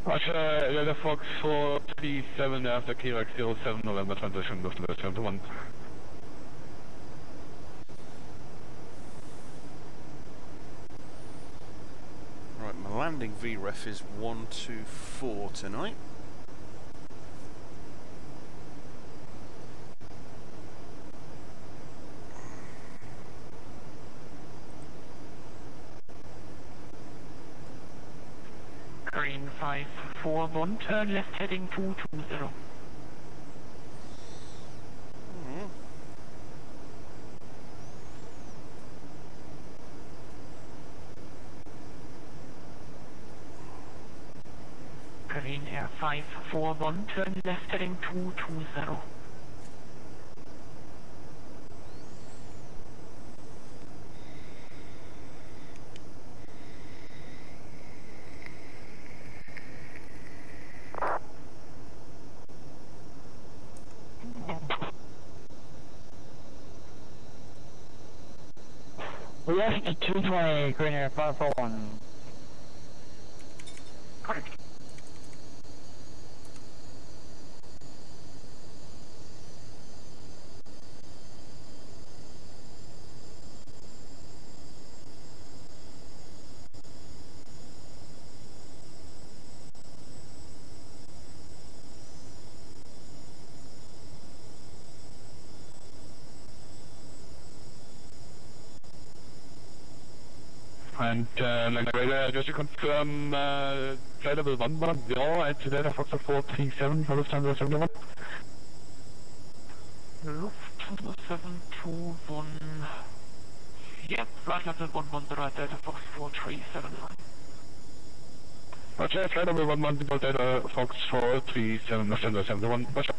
Speaker 11: Roger, äh, Delta Fox 437 after Kirax 07 November transition, Lufthansa 721.
Speaker 1: Right, my landing VREF is 124 tonight.
Speaker 9: Green 541, turn left heading 220.
Speaker 1: Mhm.
Speaker 9: Green Air 541, turn left heading 220. We left 220, Green Air 541. Correct.
Speaker 11: And uh, radar, just to confirm, uh, flight level 110 at Delta Foxtrot 437 for Lufthansa 71.
Speaker 9: Lufthansa 721. Yep, flight level 110 at Delta Fox 4379.
Speaker 11: Roger, flight level 110 Delta Fox 437 Lufthansa 71. Roger.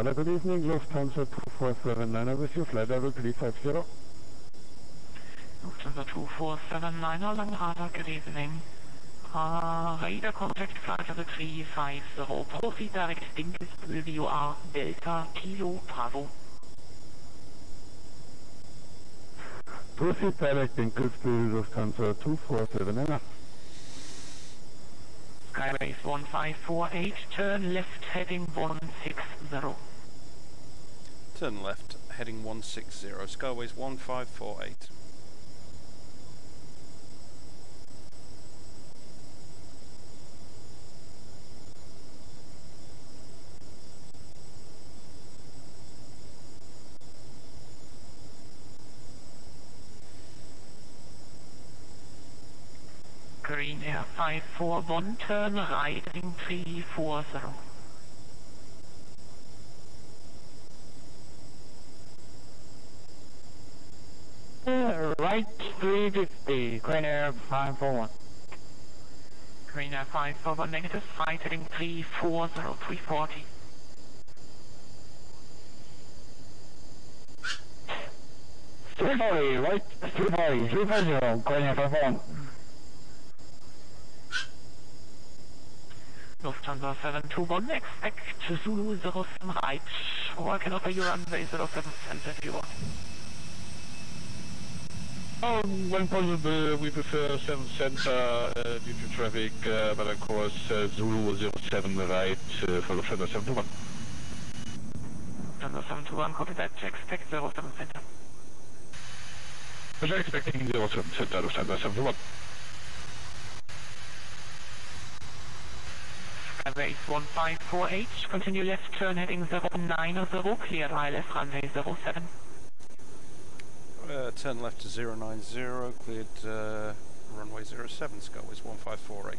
Speaker 11: Radar, good evening, Lufthansa 2479 with you, flight level 350.
Speaker 9: Lufthansa 2479, Langen Radar, good evening. Uh, radar contact flight level 350, proceed direct Dinkelsbühl, are Delta Kilo Bravo.
Speaker 11: Proceed direct Dinkelsbühl, Lufthansa 2479.
Speaker 9: Skyways 1548, turn left heading 160.
Speaker 1: Turn left, heading 160, Skyways 1548.
Speaker 9: Green Air 541, turn right heading 340.
Speaker 8: Right 350, Green Air 541.
Speaker 9: Green Air 541, negative, right heading 340, 340.
Speaker 8: Three forty, right, three forty, three four zero, Green Air 541.
Speaker 9: Lufthansa 721, expect Zulu 07 right, or I can offer you runway 07 center if you want.
Speaker 11: Um, when possible, we prefer 7 center uh, due to traffic, uh, but of course uh, Zulu 07 right uh, for Lufthansa 71.
Speaker 9: Lufthansa 721, copy that, expect 07 center.
Speaker 11: We're expecting 07 center Lufthansa 71.
Speaker 9: Skyways 1548, continue left turn heading 090, clear left runway 07.
Speaker 1: Uh, turn left to 090, cleared uh, runway 07, Skyways 1548.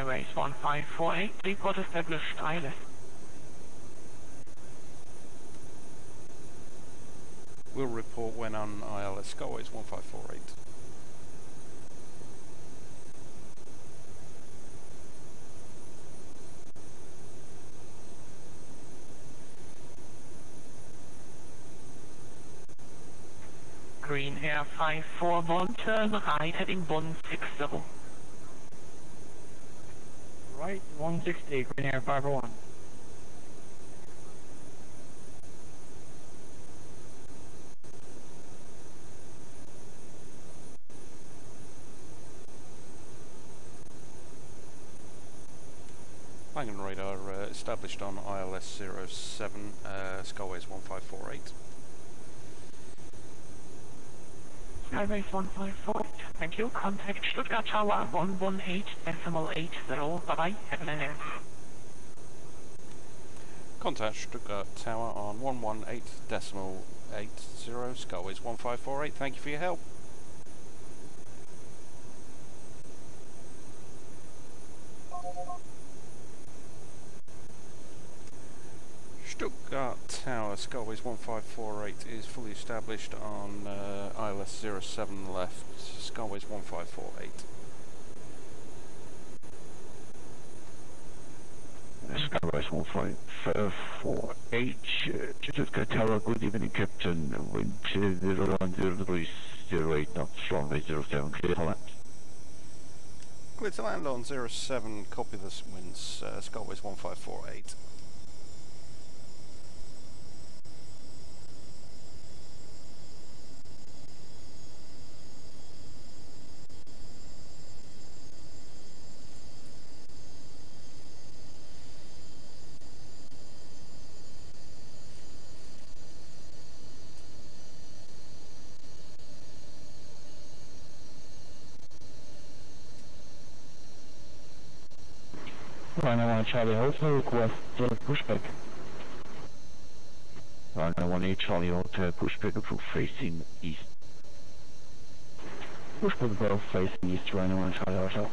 Speaker 9: Skyways 1548, report established ILS.
Speaker 1: We'll report when on ILS Skyways 1548.
Speaker 9: Green Air 541, turn right heading 160.
Speaker 8: Right, 160, Green Air 501.
Speaker 1: Bang and radar uh, established on ILS 07, uh, Skyways 1548.
Speaker 9: Skyways 154, thank you. Contact Stuttgart Tower 118.80, bye-bye, have a nice day.
Speaker 1: Contact Stuttgart Tower on 118.80, Skyways 1548. Thank you for your help. Stuttgart Tower, Skyways 1548 is fully established on uh, ILS 07 left, Skyways 1548.
Speaker 8: Skyrise 154H, uh, Stuttgart Tower, good evening, Captain. Wind uh, 01038 knots, runway 07, clear to land.
Speaker 1: Clear to land on 07, copy this, winds, uh, Skyways 1548.
Speaker 8: Ryanair 1 Charlie Hotel, request uh, pushback. Ryanair 1 8 Charlie Hotel, pushback approve facing east. Pushback above facing east, Ryanair 1 Charlie Hotel.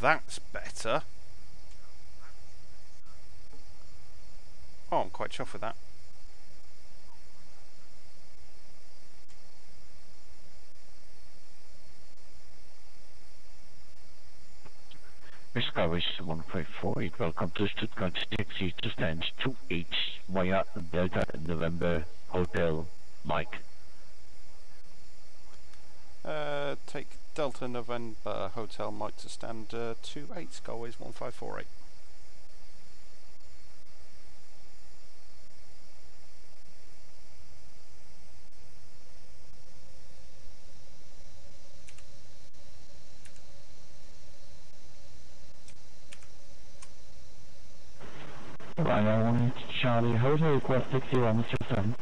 Speaker 1: That's better. Oh, I'm quite chuffed with that.
Speaker 8: Skyway 1548, welcome to Stuttgart taxi to stand 28 via Delta November Hotel Mike.
Speaker 1: Uh, take Delta November Hotel Mike to stand uh, 28 Skyways 1548.
Speaker 7: Ryanair 1 Charlie Hotel request taxi 1 Mr. 7.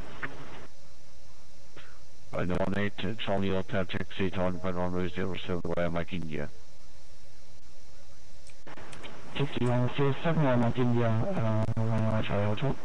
Speaker 8: 18 Charlie Hotel taxi by runway 07 via Mike India.
Speaker 7: Taxi 1 07 1 Mike India, uh, Charlie Hotel.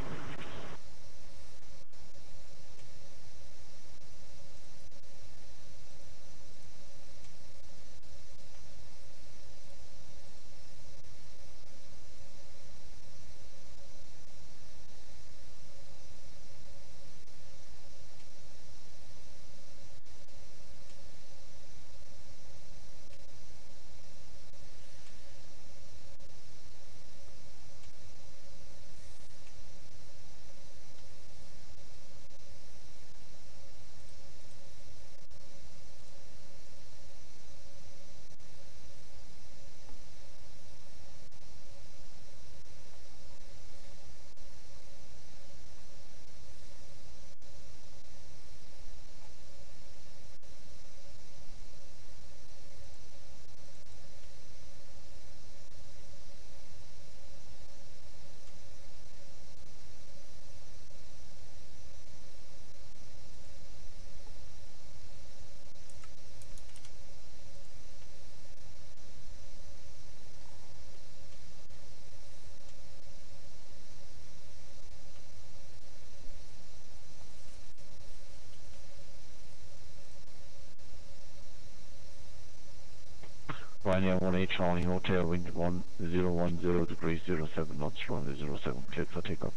Speaker 8: Ryanair 18 Charlie Hotel wind 1010 degrees 07 knots runway 07 cleared for takeoff.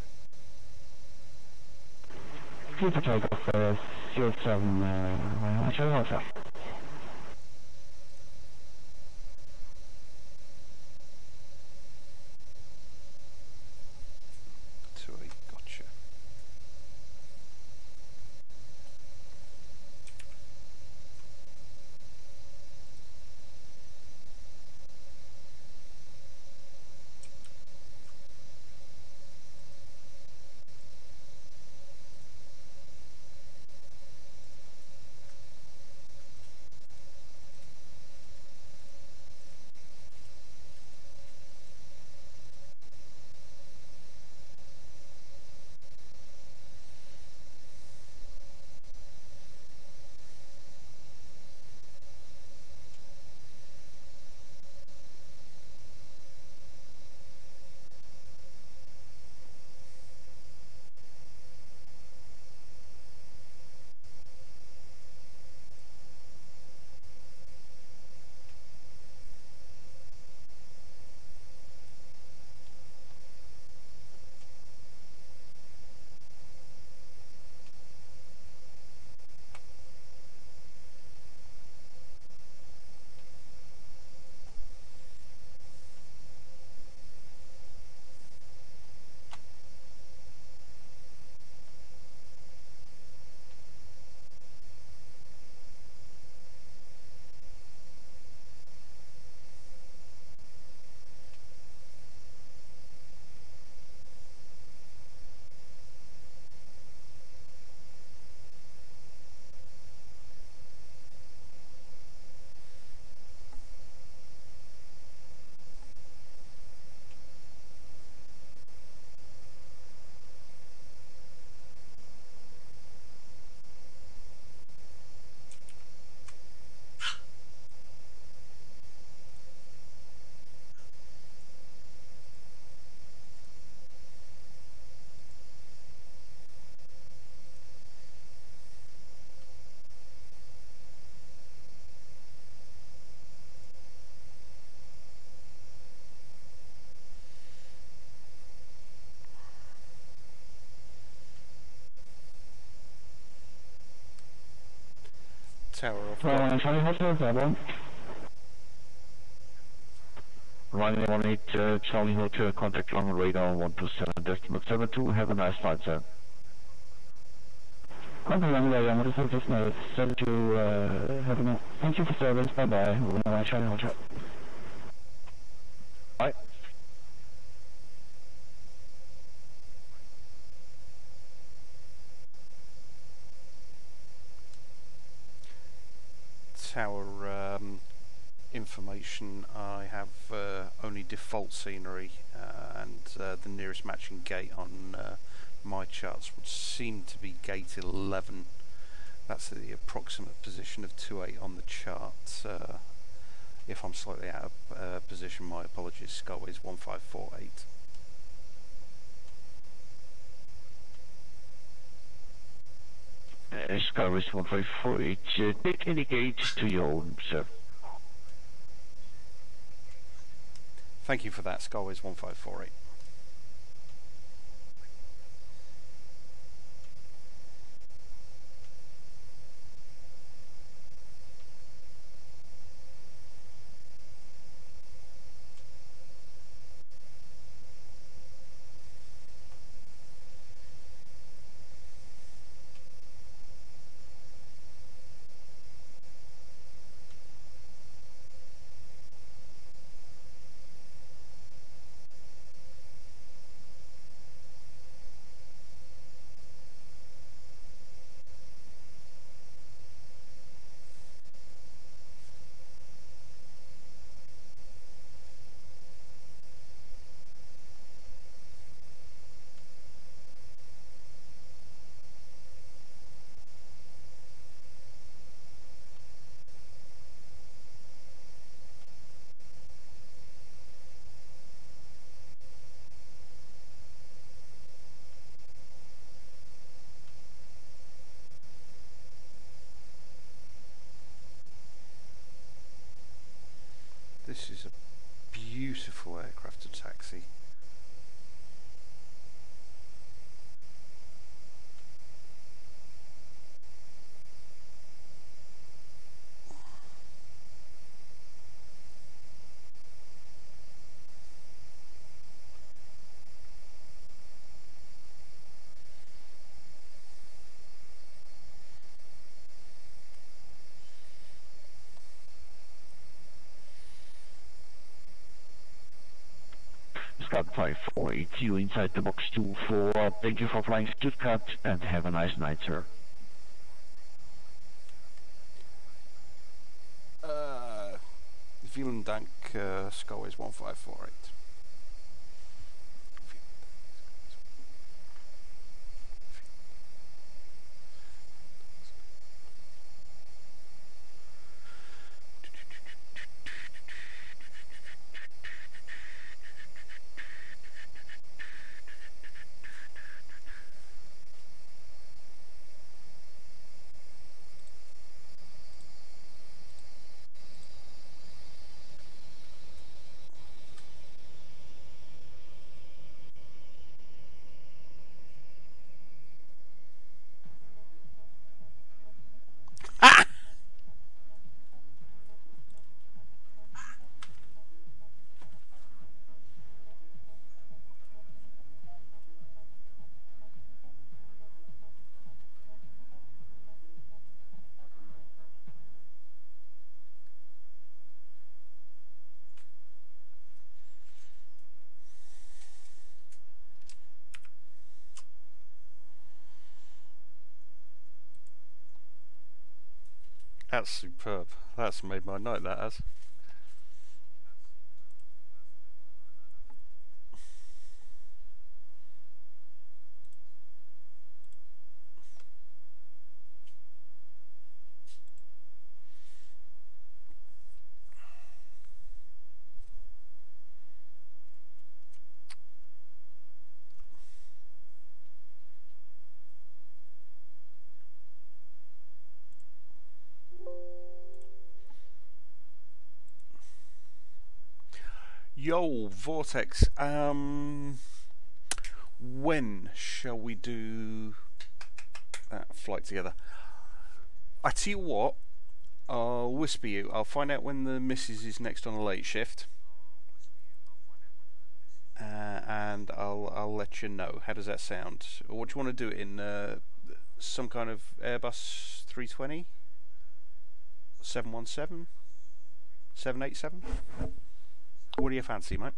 Speaker 7: Clear for takeoff, uh, 07, uh, Charlie Hotel.
Speaker 1: Tower off.
Speaker 9: Well, uh, Charlie Hotel, Bravo.
Speaker 8: Runway 18, uh, Charlie Hotel, contact on radar 127.72. Have a nice flight, sir.
Speaker 9: Contact runway 127.72, uh, have a nice, thank you for service, bye bye, runway Charlie Hotel.
Speaker 8: Bye.
Speaker 1: Tower um, information. I have uh, only default scenery, uh, and uh, the nearest matching gate on uh, my charts would seem to be gate 11. That's the approximate position of 28 on the chart. If I'm slightly out of position, my apologies. Skyways 1548.
Speaker 8: Uh, Skyways 1548, uh, take any gate to your own, sir.
Speaker 1: Thank you for that, Skyways one five four eight. This is a beautiful aircraft to taxi.
Speaker 8: Scott 548, you inside the box 24. Thank you for flying Stuttgart and have a nice night, sir.
Speaker 1: Uh, vielen Dank, uh, Skyways 1548. That's superb. That's made my night, that has. Vortex. Um, when shall we do that flight together? I tell you what, I'll whisper you. I'll find out when the missus is next on a late shift. Uh, and I'll I'll let you know. How does that sound? Or what do you want to do it in? Uh, some kind of Airbus 320? 717? 787? What do you fancy, mate?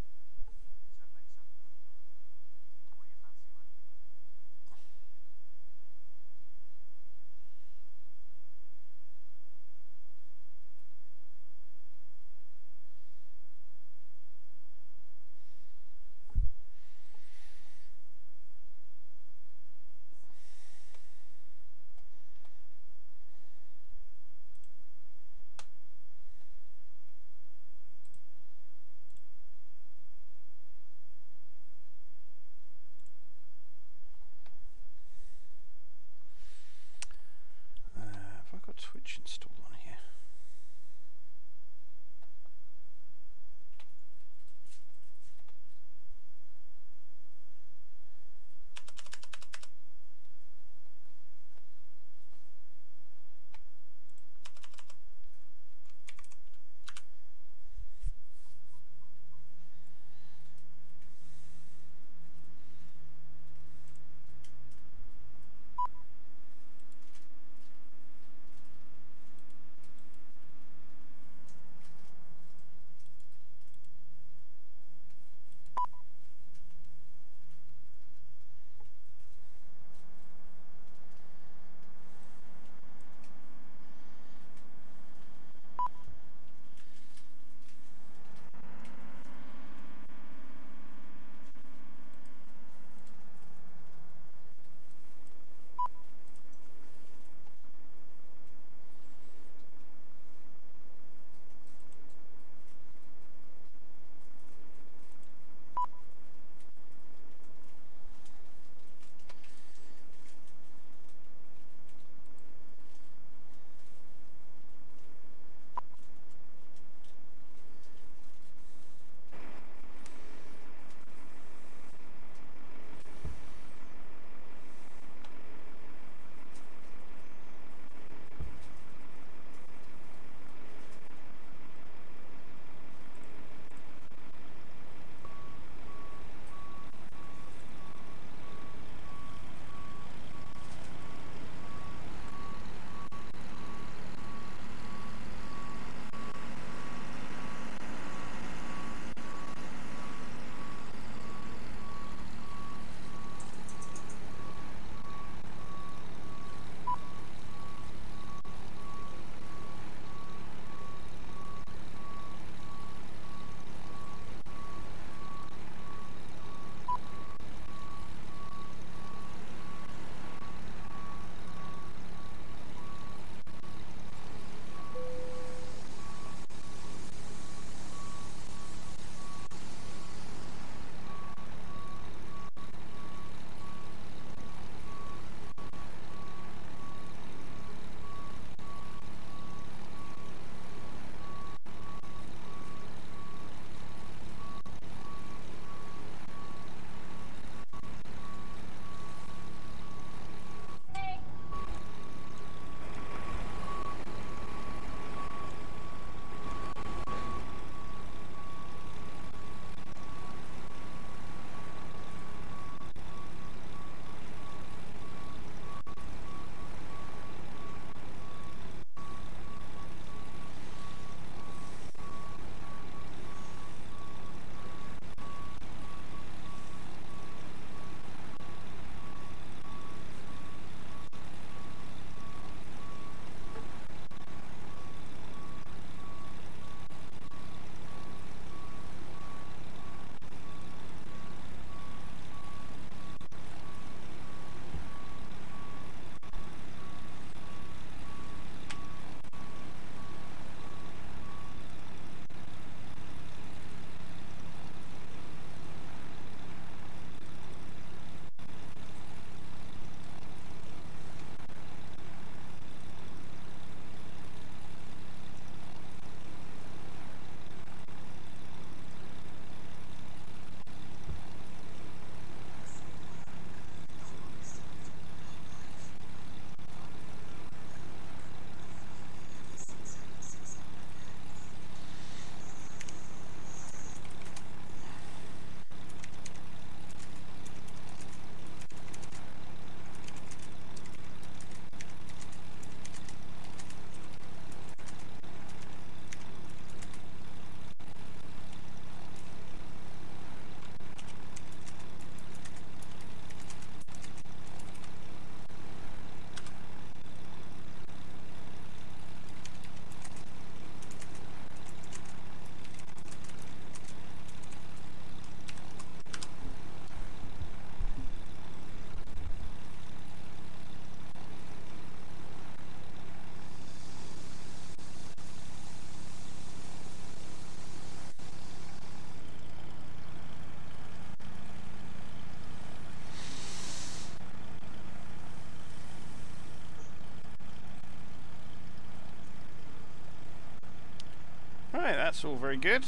Speaker 12: That's all very good.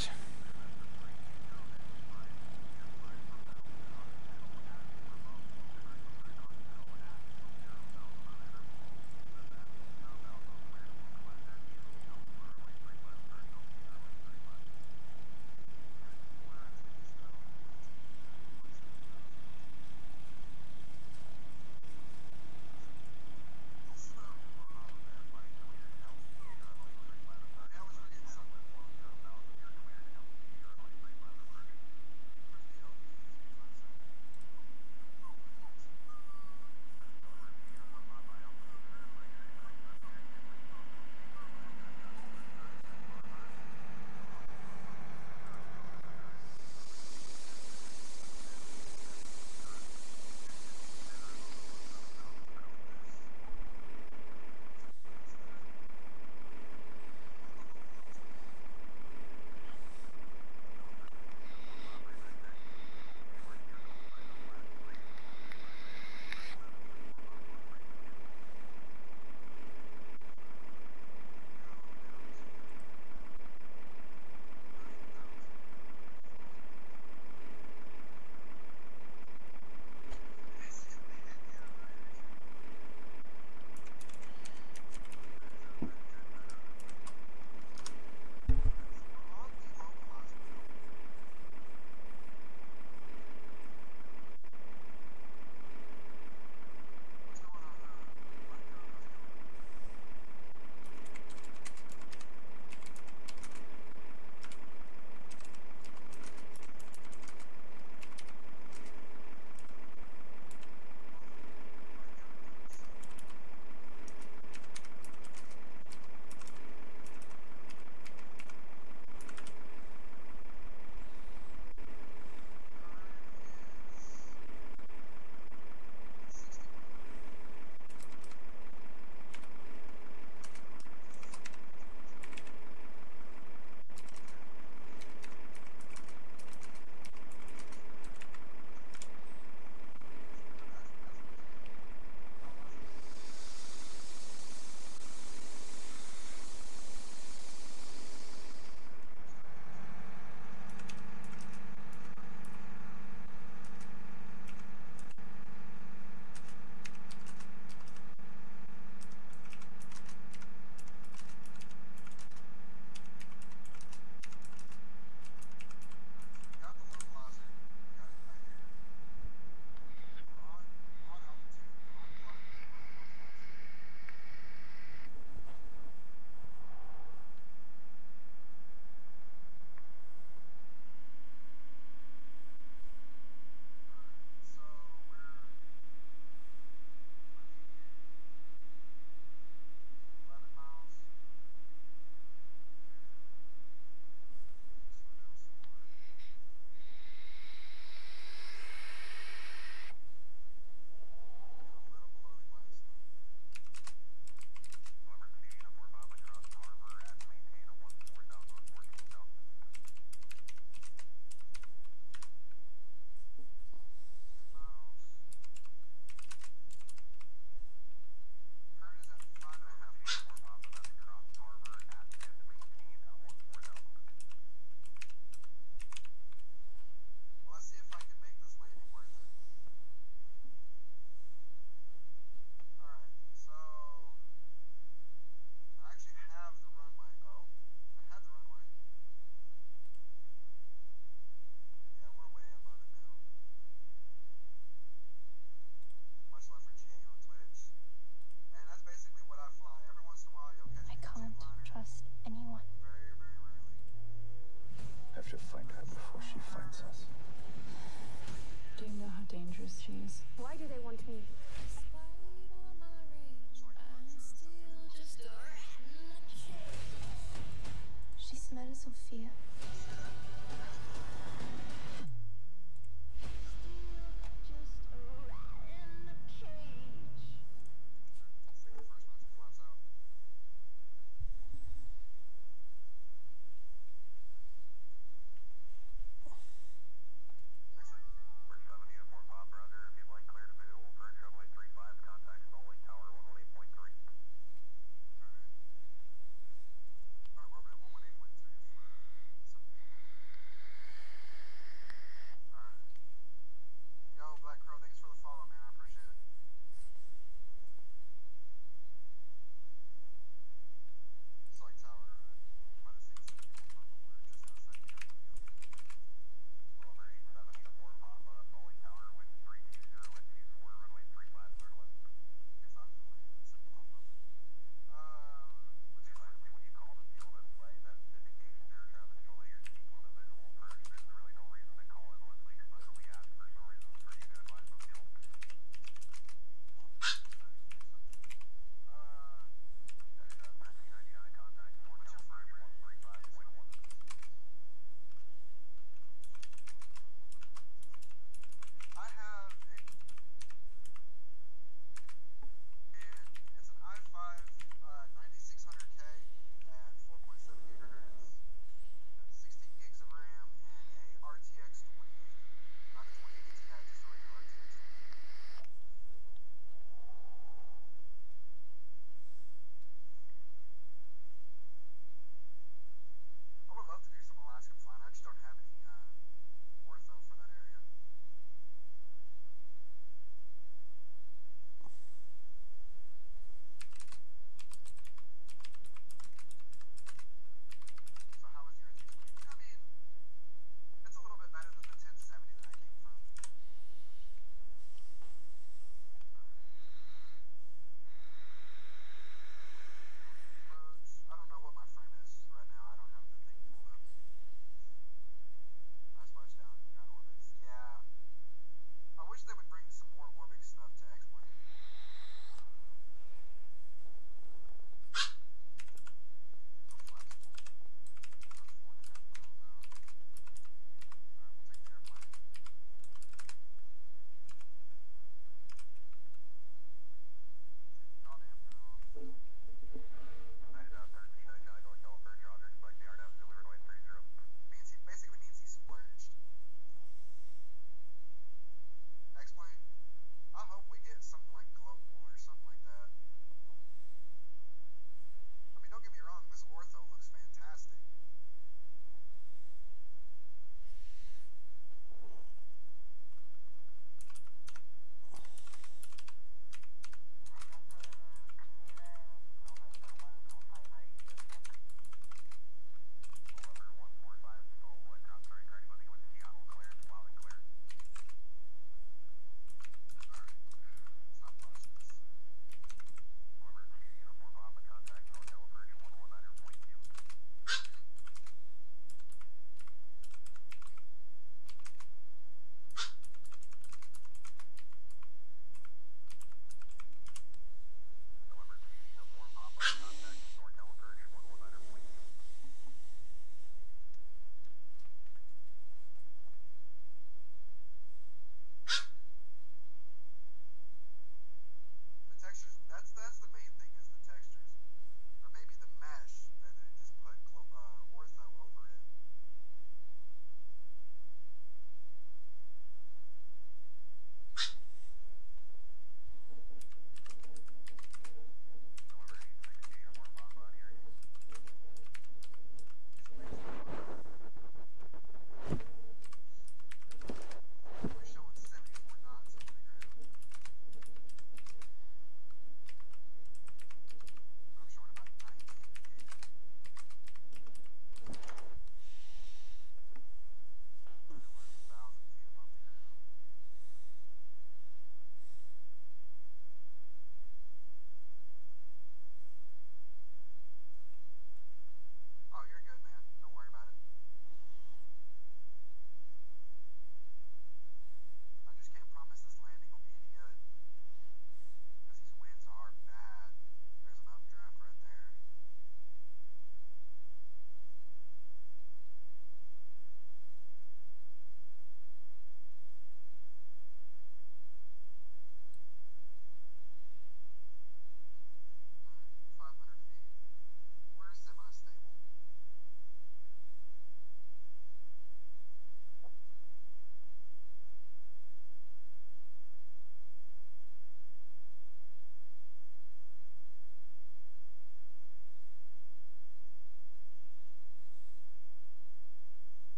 Speaker 13: Have find her before she finds us.
Speaker 14: Do you know how dangerous she is?
Speaker 15: Why do they want me? She smells of fear.